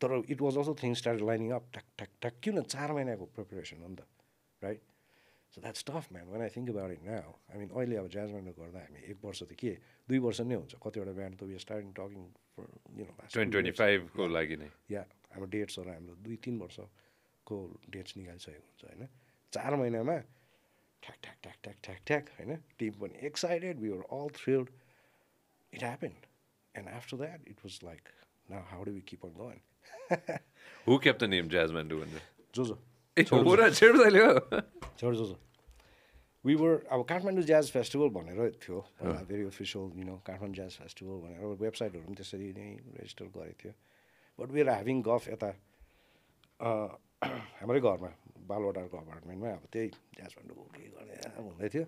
तर it was also things start lining up ठ्याक ठ्याक ठ्याक किन चार महिनाको प्रिपरेसन हो नि त right so that's tough man one I think about it now I mean अहिले अब ज्याज ब्यान्ड गर्दा हामी एक वर्ष त के दुई वर्ष नै हुन्छ कतिवटा ब्यान्ड त स्टार्टिङ टकिङ ट्वेन्टी फाइभको लागि नै या हाम्रो डेट्सहरू हाम्रो दुई तिन वर्षको डेट्स निकालिसकेको हुन्छ होइन चार महिनामा ठ्याक ठ्याक ठ्याक ठ्याक ठ्याक ठ्याक होइन टिम पनि excited we were all thrilled it happen and after that it was like न how do we keep on going who kept the name Jazzmandu भनेर जो जो जो जो वी वर अब काठमाडौँ ज्याज फेस्टिभल भनेर थियो very official you know Kathmandu jazz festival भनेर वेबसाइटहरू पनि त्यसरी नै रेजिस्टर गरेको थियो बट वी आर ह्याभिङ गफ यता हाम्रै घरमा बालुवाटारको अपार्टमेन्टमा अब त्यही ज्याज भन्नुभयो के गर्ने हुँदै थियो।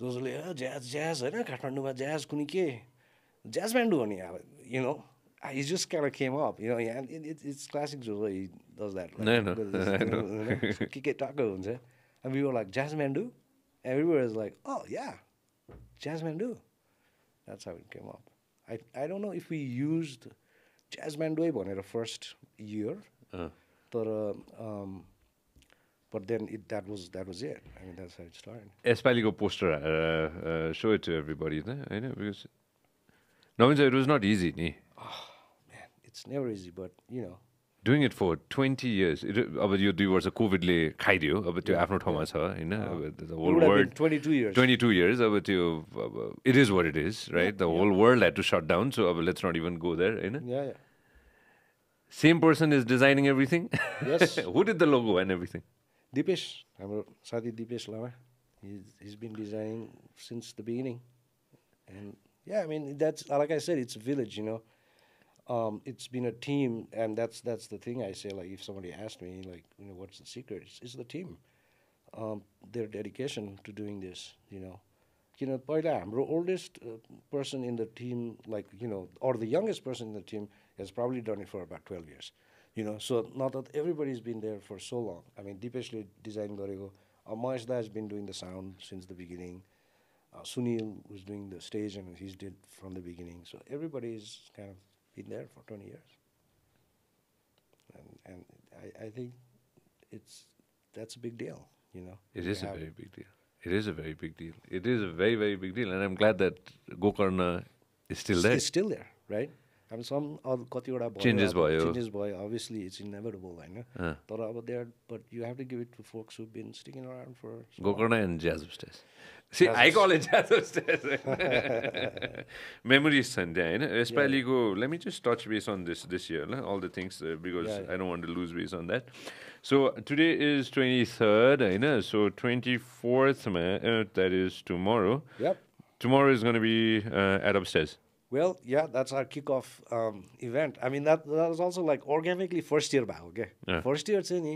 जसले ज्याज ज्याज होइन? काठमाडौँमा ज्याज कुनै के? ज्याज ब्यान्ड हो नि अब you know I just car came up you know यहाँ इट्स क्लासिक जो दस के के टक्क हुन्छ। अब were like jazz ब्यान्डु everywhere is like a yeah jazz mandu. That's how it came I I I know if if we jazz jazz भनेर first year तर but then it that was that was it. I mean that's how it started. यसपालिको poster so it to everybody होइन because नमिन्छ it was not easy नि Man, it's never easy, but you know, doing it for twenty years अब यो दुई वर्ष कोभिडले खाइदियो अब त्यो आफ्नो ठाउँमा छ होइन? अब it whole would have world been 22 years. Twenty two years अब त्यो अब it is what it is right the whole world had to shut down so अब let's not even go there होइन? Yeah, yeah. Same person is designing everything Yes. Who did the logo and everything Dipesh, हाम्रो साथी Dipesh Lama he's, he's been designing since the beginning and yeah i mean that's like i said it's a village you know um, it's been a team and that's that's the thing i say like if somebody asked me like you know what's the secret it's, it's the team um, their dedication to doing this you know you know पहिला हाम्रो oldest uh, person in the team like you know or the youngest person in the team has probably done it for about 12 years you know so not that everybody's been there for so long i mean deepeshly design गरेको uh, Mahesh Da has been doing the sound since the beginning uh, Sunil was doing the stage and he's did from the beginning so everybody's kind of been there for 20 years and and I, I think it's that's a big deal you know It We is a have- very big deal. It is a very big deal. It is a very, very big deal. And I'm glad that Gokarna is still there. It's still there, right? हामी सम कतिवटा changes भयो। Changes भयो obviously it's इनेभरेबल होइन तर अब they but you have to give it to folks who been sticking around for Gokarna and jazz stage see I call it jazz stage memories छन् त्यहाँ होइन यसपालिको let me just touch base on this this year ल all the things because I don't want to lose base on that so today is twenty third होइन so twenty फोर्थमा that is tomorrow tomorrow is gonna be at stage Well, yeah, that's our kickoff um, event. I mean, that that was also like organically first year भएको के Yeah. First year चाहिँ नि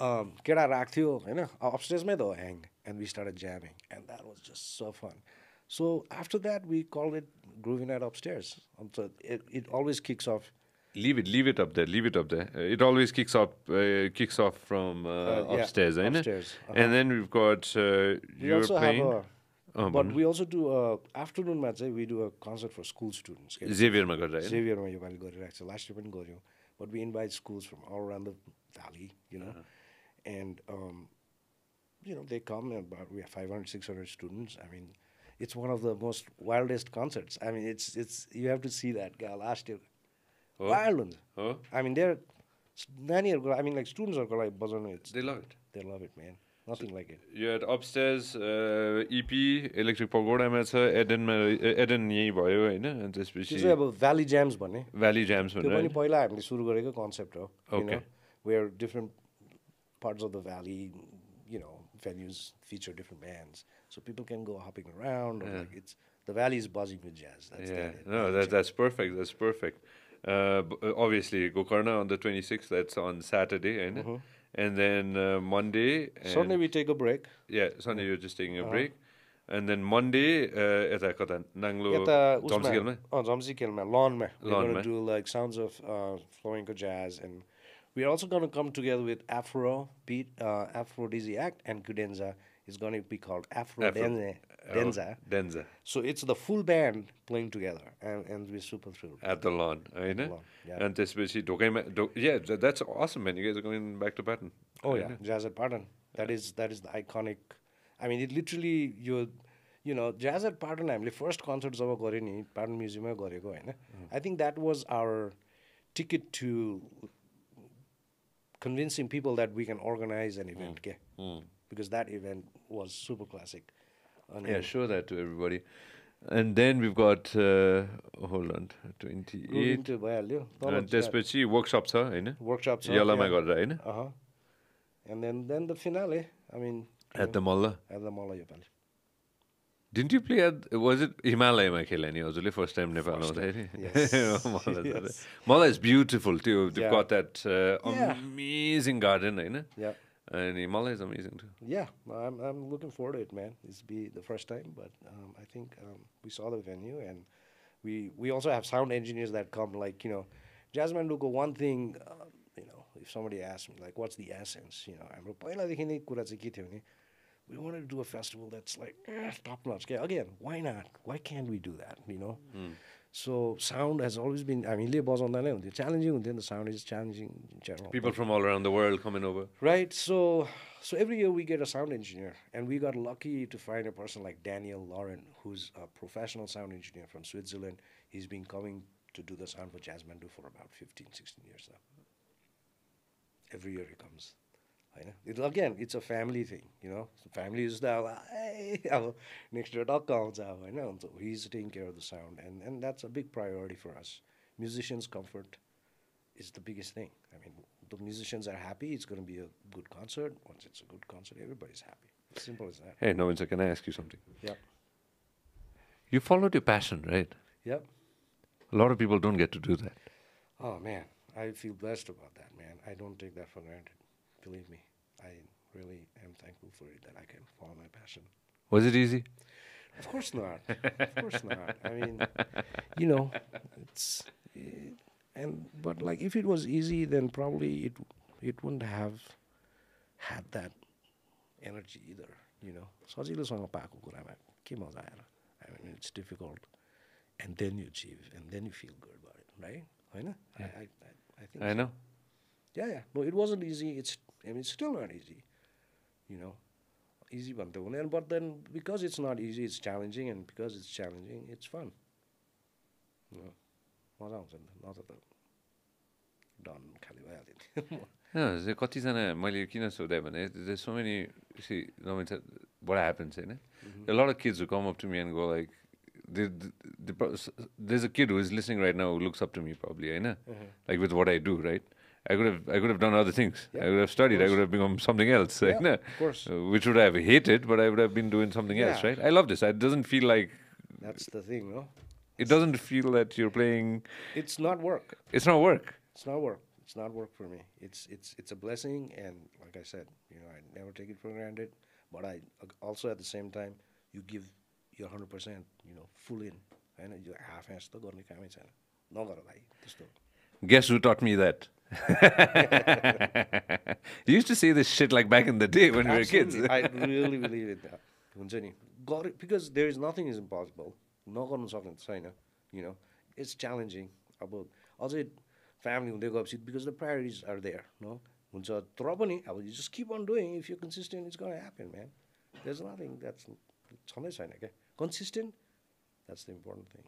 um, केटा राख्थ्यो होइन अपस्टेजमै त हो hang and we start ज्यामिङ and that was just so fun so after that we call it ग्रुभिङ eight upstairs अन्त it always kicks of Leave it, leave it up there, leave it up there. Uh, it always kicks up, uh, kicks off from uh, Uh, yeah, upstairs, right? upstairs, uh-huh. And then we've got uh, We you're also playing have a, But we also do आफ्टरनुनमा चाहिँ we do a concert for school students जेभियरमा गरेर जेभियरमा योपालि गरिरहेको छ। Last year पनि गऱ्यौँ। But we invite schools from all around the valley you know and you know they come we five hundred six hundred students I mean it's one of the most wildest concerts I mean it's it's you have to see that last year wild हुन्छ I मिन there नानीहरूको आई mean like स्टुडेन्ट्सहरूको लागि बजाउनु it's they love it they love it man Nothing like it. You had upstairs uh, EP electric छ एडेनमा Aiden यहीँ भयो होइन? त्यसपछि अब भ्याली ज्याम्स भन्ने। भ्याली ज्याम्स भन्ने पनि पहिला हामीले सुरु गरेको कन्सेप्ट हो। Okay where different parts of the valley you know venues feature different bands so people can go hopping around like it's the valley is buzzing with jazz that's perfect that's perfect obviously Gokarna on the twenty six that's on Saturday होइन and then uh, Monday. Sunday we take a break. Yeah, Sunday you're just taking a uh-huh. break. And then Monday, uh, यता कता नाङ्लो जम्सी खेलमा अँ जम्सी खेलमा लनमा do like sounds of uh, flamenco jazz and we're also going to come together with Afro beat uh, Afrodisiac and Cadenza is going to be called Afro, Afro. Denze. Oh, Denza. Denza. So it's the full band playing together, and, and we're super thrilled. At the lawn, होइन अनि त्यसपछि ढोकैमा yeah that's awesome man you guys are going back to Patan oh yeah jazz at Patan that is that is the iconic I mean it literally you you know jazz at Patan mean, first concert जब गऱ्यो नि museum. Gorigo, गरेको होइन I think that was our ticket to convincing people that we can organize an event mm. Okay? Mm. because that event was super classic yeah show that to everybody and then we've got uh, hold on 28 Grooving त्यो भइहाल्यो त्यसपछि workshop छ होइन workshop छ यल्लामा गरेर होइन and then then the finale I mean at the Malla at the मलाई योपालि Didn't you play at was it हिमालयमा खेले नि हजुरले first time Nepal First time, आउँदाखेरि yes. मलाई इज ब्युटिफुल त्यो they've Yeah. got that uh, Yeah. amazing garden होइन and Himalaya is amazing too. Yeah, I'm, I'm looking forward to it, man. This will be the first time, but um, I think um, we saw the venue, and we we also have sound engineers that come, like you know, Jasmine Luco. One thing, uh, you know, if somebody asks me like, what's the essence, you know, I'm like, we wanted to do a festival that's like eh, top notch. Again, why not? Why can't we do that? You know. Mm. So sound has always been. I mean, buzz on that challenging. and Then the sound is challenging in general. People from all around the world coming over. Right. So, so every year we get a sound engineer, and we got lucky to find a person like Daniel Lauren, who's a professional sound engineer from Switzerland. He's been coming to do the sound for Jazzmandu for about 15, 16 years now. Every year he comes. It, again, it's a family thing, you know. So family is now, hey, next year dog comes out, you know. So he's taking care of the sound, and, and that's a big priority for us. Musicians' comfort is the biggest thing. I mean, the musicians are happy. It's going to be a good concert. Once it's a good concert, everybody's happy. Simple as that. Hey, no one's going to ask you something. Yeah. You followed your passion, right? Yep. A lot of people don't get to do that. Oh man, I feel blessed about that, man. I don't take that for granted believe me I really am thankful for it that I can follow my passion Was it easy? Of course not. of course not. I mean, you know, it's eh, and but like if it was easy, then probably it it wouldn't have had that energy either. You know, सजिलोसँग पाएको कुरामा के मजा आएर I mean, it's difficult, and then you achieve, and then you feel good about it, right? होइन? I, I, I, I think. I so. know. Yeah, yeah. No, it wasn't easy. It's I mean, it's still not easy. You know, easy भन्दा हुँदैन but then because it's not easy, it's challenging, and because it's challenging, it's fun. You know, मजा आउँछ नि त नत्र त done खालि भइहाल्यो नि No, त्यो कतिजना मैले किन सोधेँ भने there's so many see Navin sir, what happens होइन a lot of kids who come up to me and go like they, they, they, pro- s- there's a kid who is listening right now who looks up to me probably होइन like with what I do right I could have I could have done other things Yeah, I would have studied I course. could have become something else Yeah, होइन? of course. Uh, which would I have hated but I would have been doing something else Yeah. right I love this it doesn't feel like That's the thing, no? it doesn't feel that you're playing It's not work. it's not work It's not work. It's not work for me. It's it's it's a blessing, and like I said, you know, I never take it for granted. But I also at the same time, you give your hundred percent, you know, full in. होइन यो half hash त गर्ने कामै छैन नगर भाइ त्यस्तो Guess who taught me that? you used to say this shit like back in the day when we were kids. Absolutely. I really believe in that. हुन्छ नि गर because there is nothing is impossible नगर्नु सक्ने छैन यु know it's challenging अब अझै family हुँदै गएपछि because the priorities are there no हुन्छ तर पनि अब you just keep on doing if you consistent is gonna happen man there is nothing that's छँदै छैन क्या consistent that's the important thing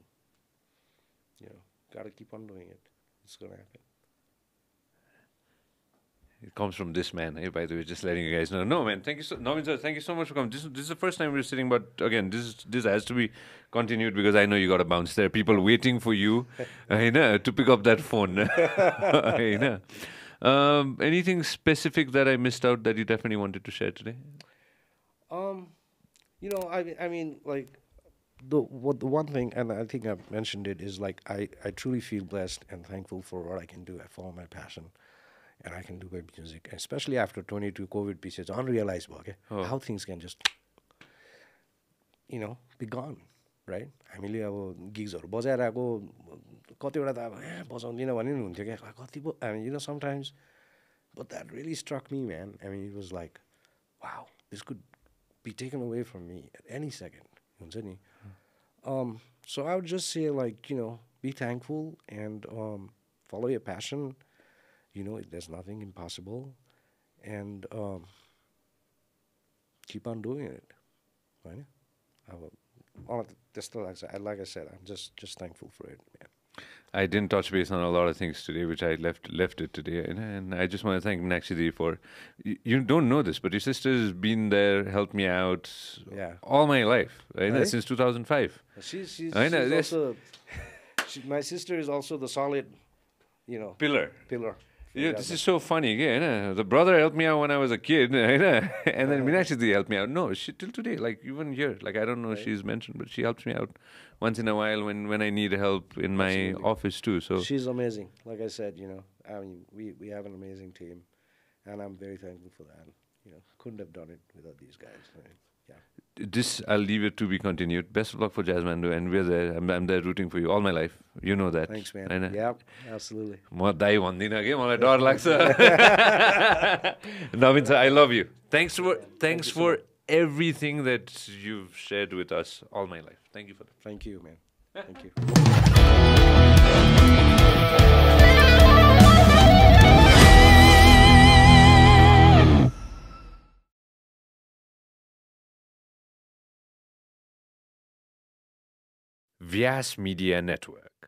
you know gotta keep on doing it it's gonna happen It comes from this man, hey, by the way, just letting you guys know. No, man, thank you so Navin sir, thank you so much for coming. This, this is the first time we're sitting, but again, this is, this has to be continued because I know you got to bounce. There are people waiting for you you know, to pick up that phone. you know. um, anything specific that I missed out that you definitely wanted to share today? Um, you know, I mean- I mean, like the what the one thing, and I think I've mentioned it, is like I I truly feel blessed and thankful for what I can do. I follow my passion, and I can do my music, especially after 22 COVID pieces. Unrealized, okay, Oh. how things can just you know be gone, right? हामीले अब गिग्सहरू बजाएर आएको कतिवटा त अब ए बजाउँदिनँ भने नि हुन्थ्यो क्या कति पो I mean, you know sometimes but that really struck me man I mean it was like wow this could be taken away from me at any second हुन्छ नि um, so I would just say like you know be thankful and um, follow your passion you know, there's nothing impossible, and um, keep on doing it, right? I will, all just like I said, I'm just just thankful for it, man. I didn't touch base on a lot of things today, which I left left it today, and, and I just want to thank Nakshidi for. You, you, don't know this, but your sister's been there, helped me out, yeah. all my life, right? right? Since 2005. She's, she's, I know, she's also, she, my sister is also the solid, you know, pillar. Pillar. Yeah, this is so funny. again. know? The brother helped me out when I was a kid, you know, and then Minakshi helped me out. No, she till today, like even here, like I don't know if she's mentioned, but she helps me out once in a while when when I need help in my Absolutely. office too. So She's amazing. Like I said, you know, I mean, we, we have an amazing team, and I'm very thankful for that. You know, couldn't have done it without these guys. Right? Yeah. this I'll leave it to be continued. Best of luck for Jazzmando, and we're there. I'm, I'm there rooting for you all my life. You know that. Thanks, man. होइन? Yeah, absolutely. म दाई भन्दिनँ कि मलाई डर लाग्छ नवीन sir I love you thanks for thanks for everything that you've shared with us all my life. Thank you for that. Thank you, man. Thank Vyas Media Network.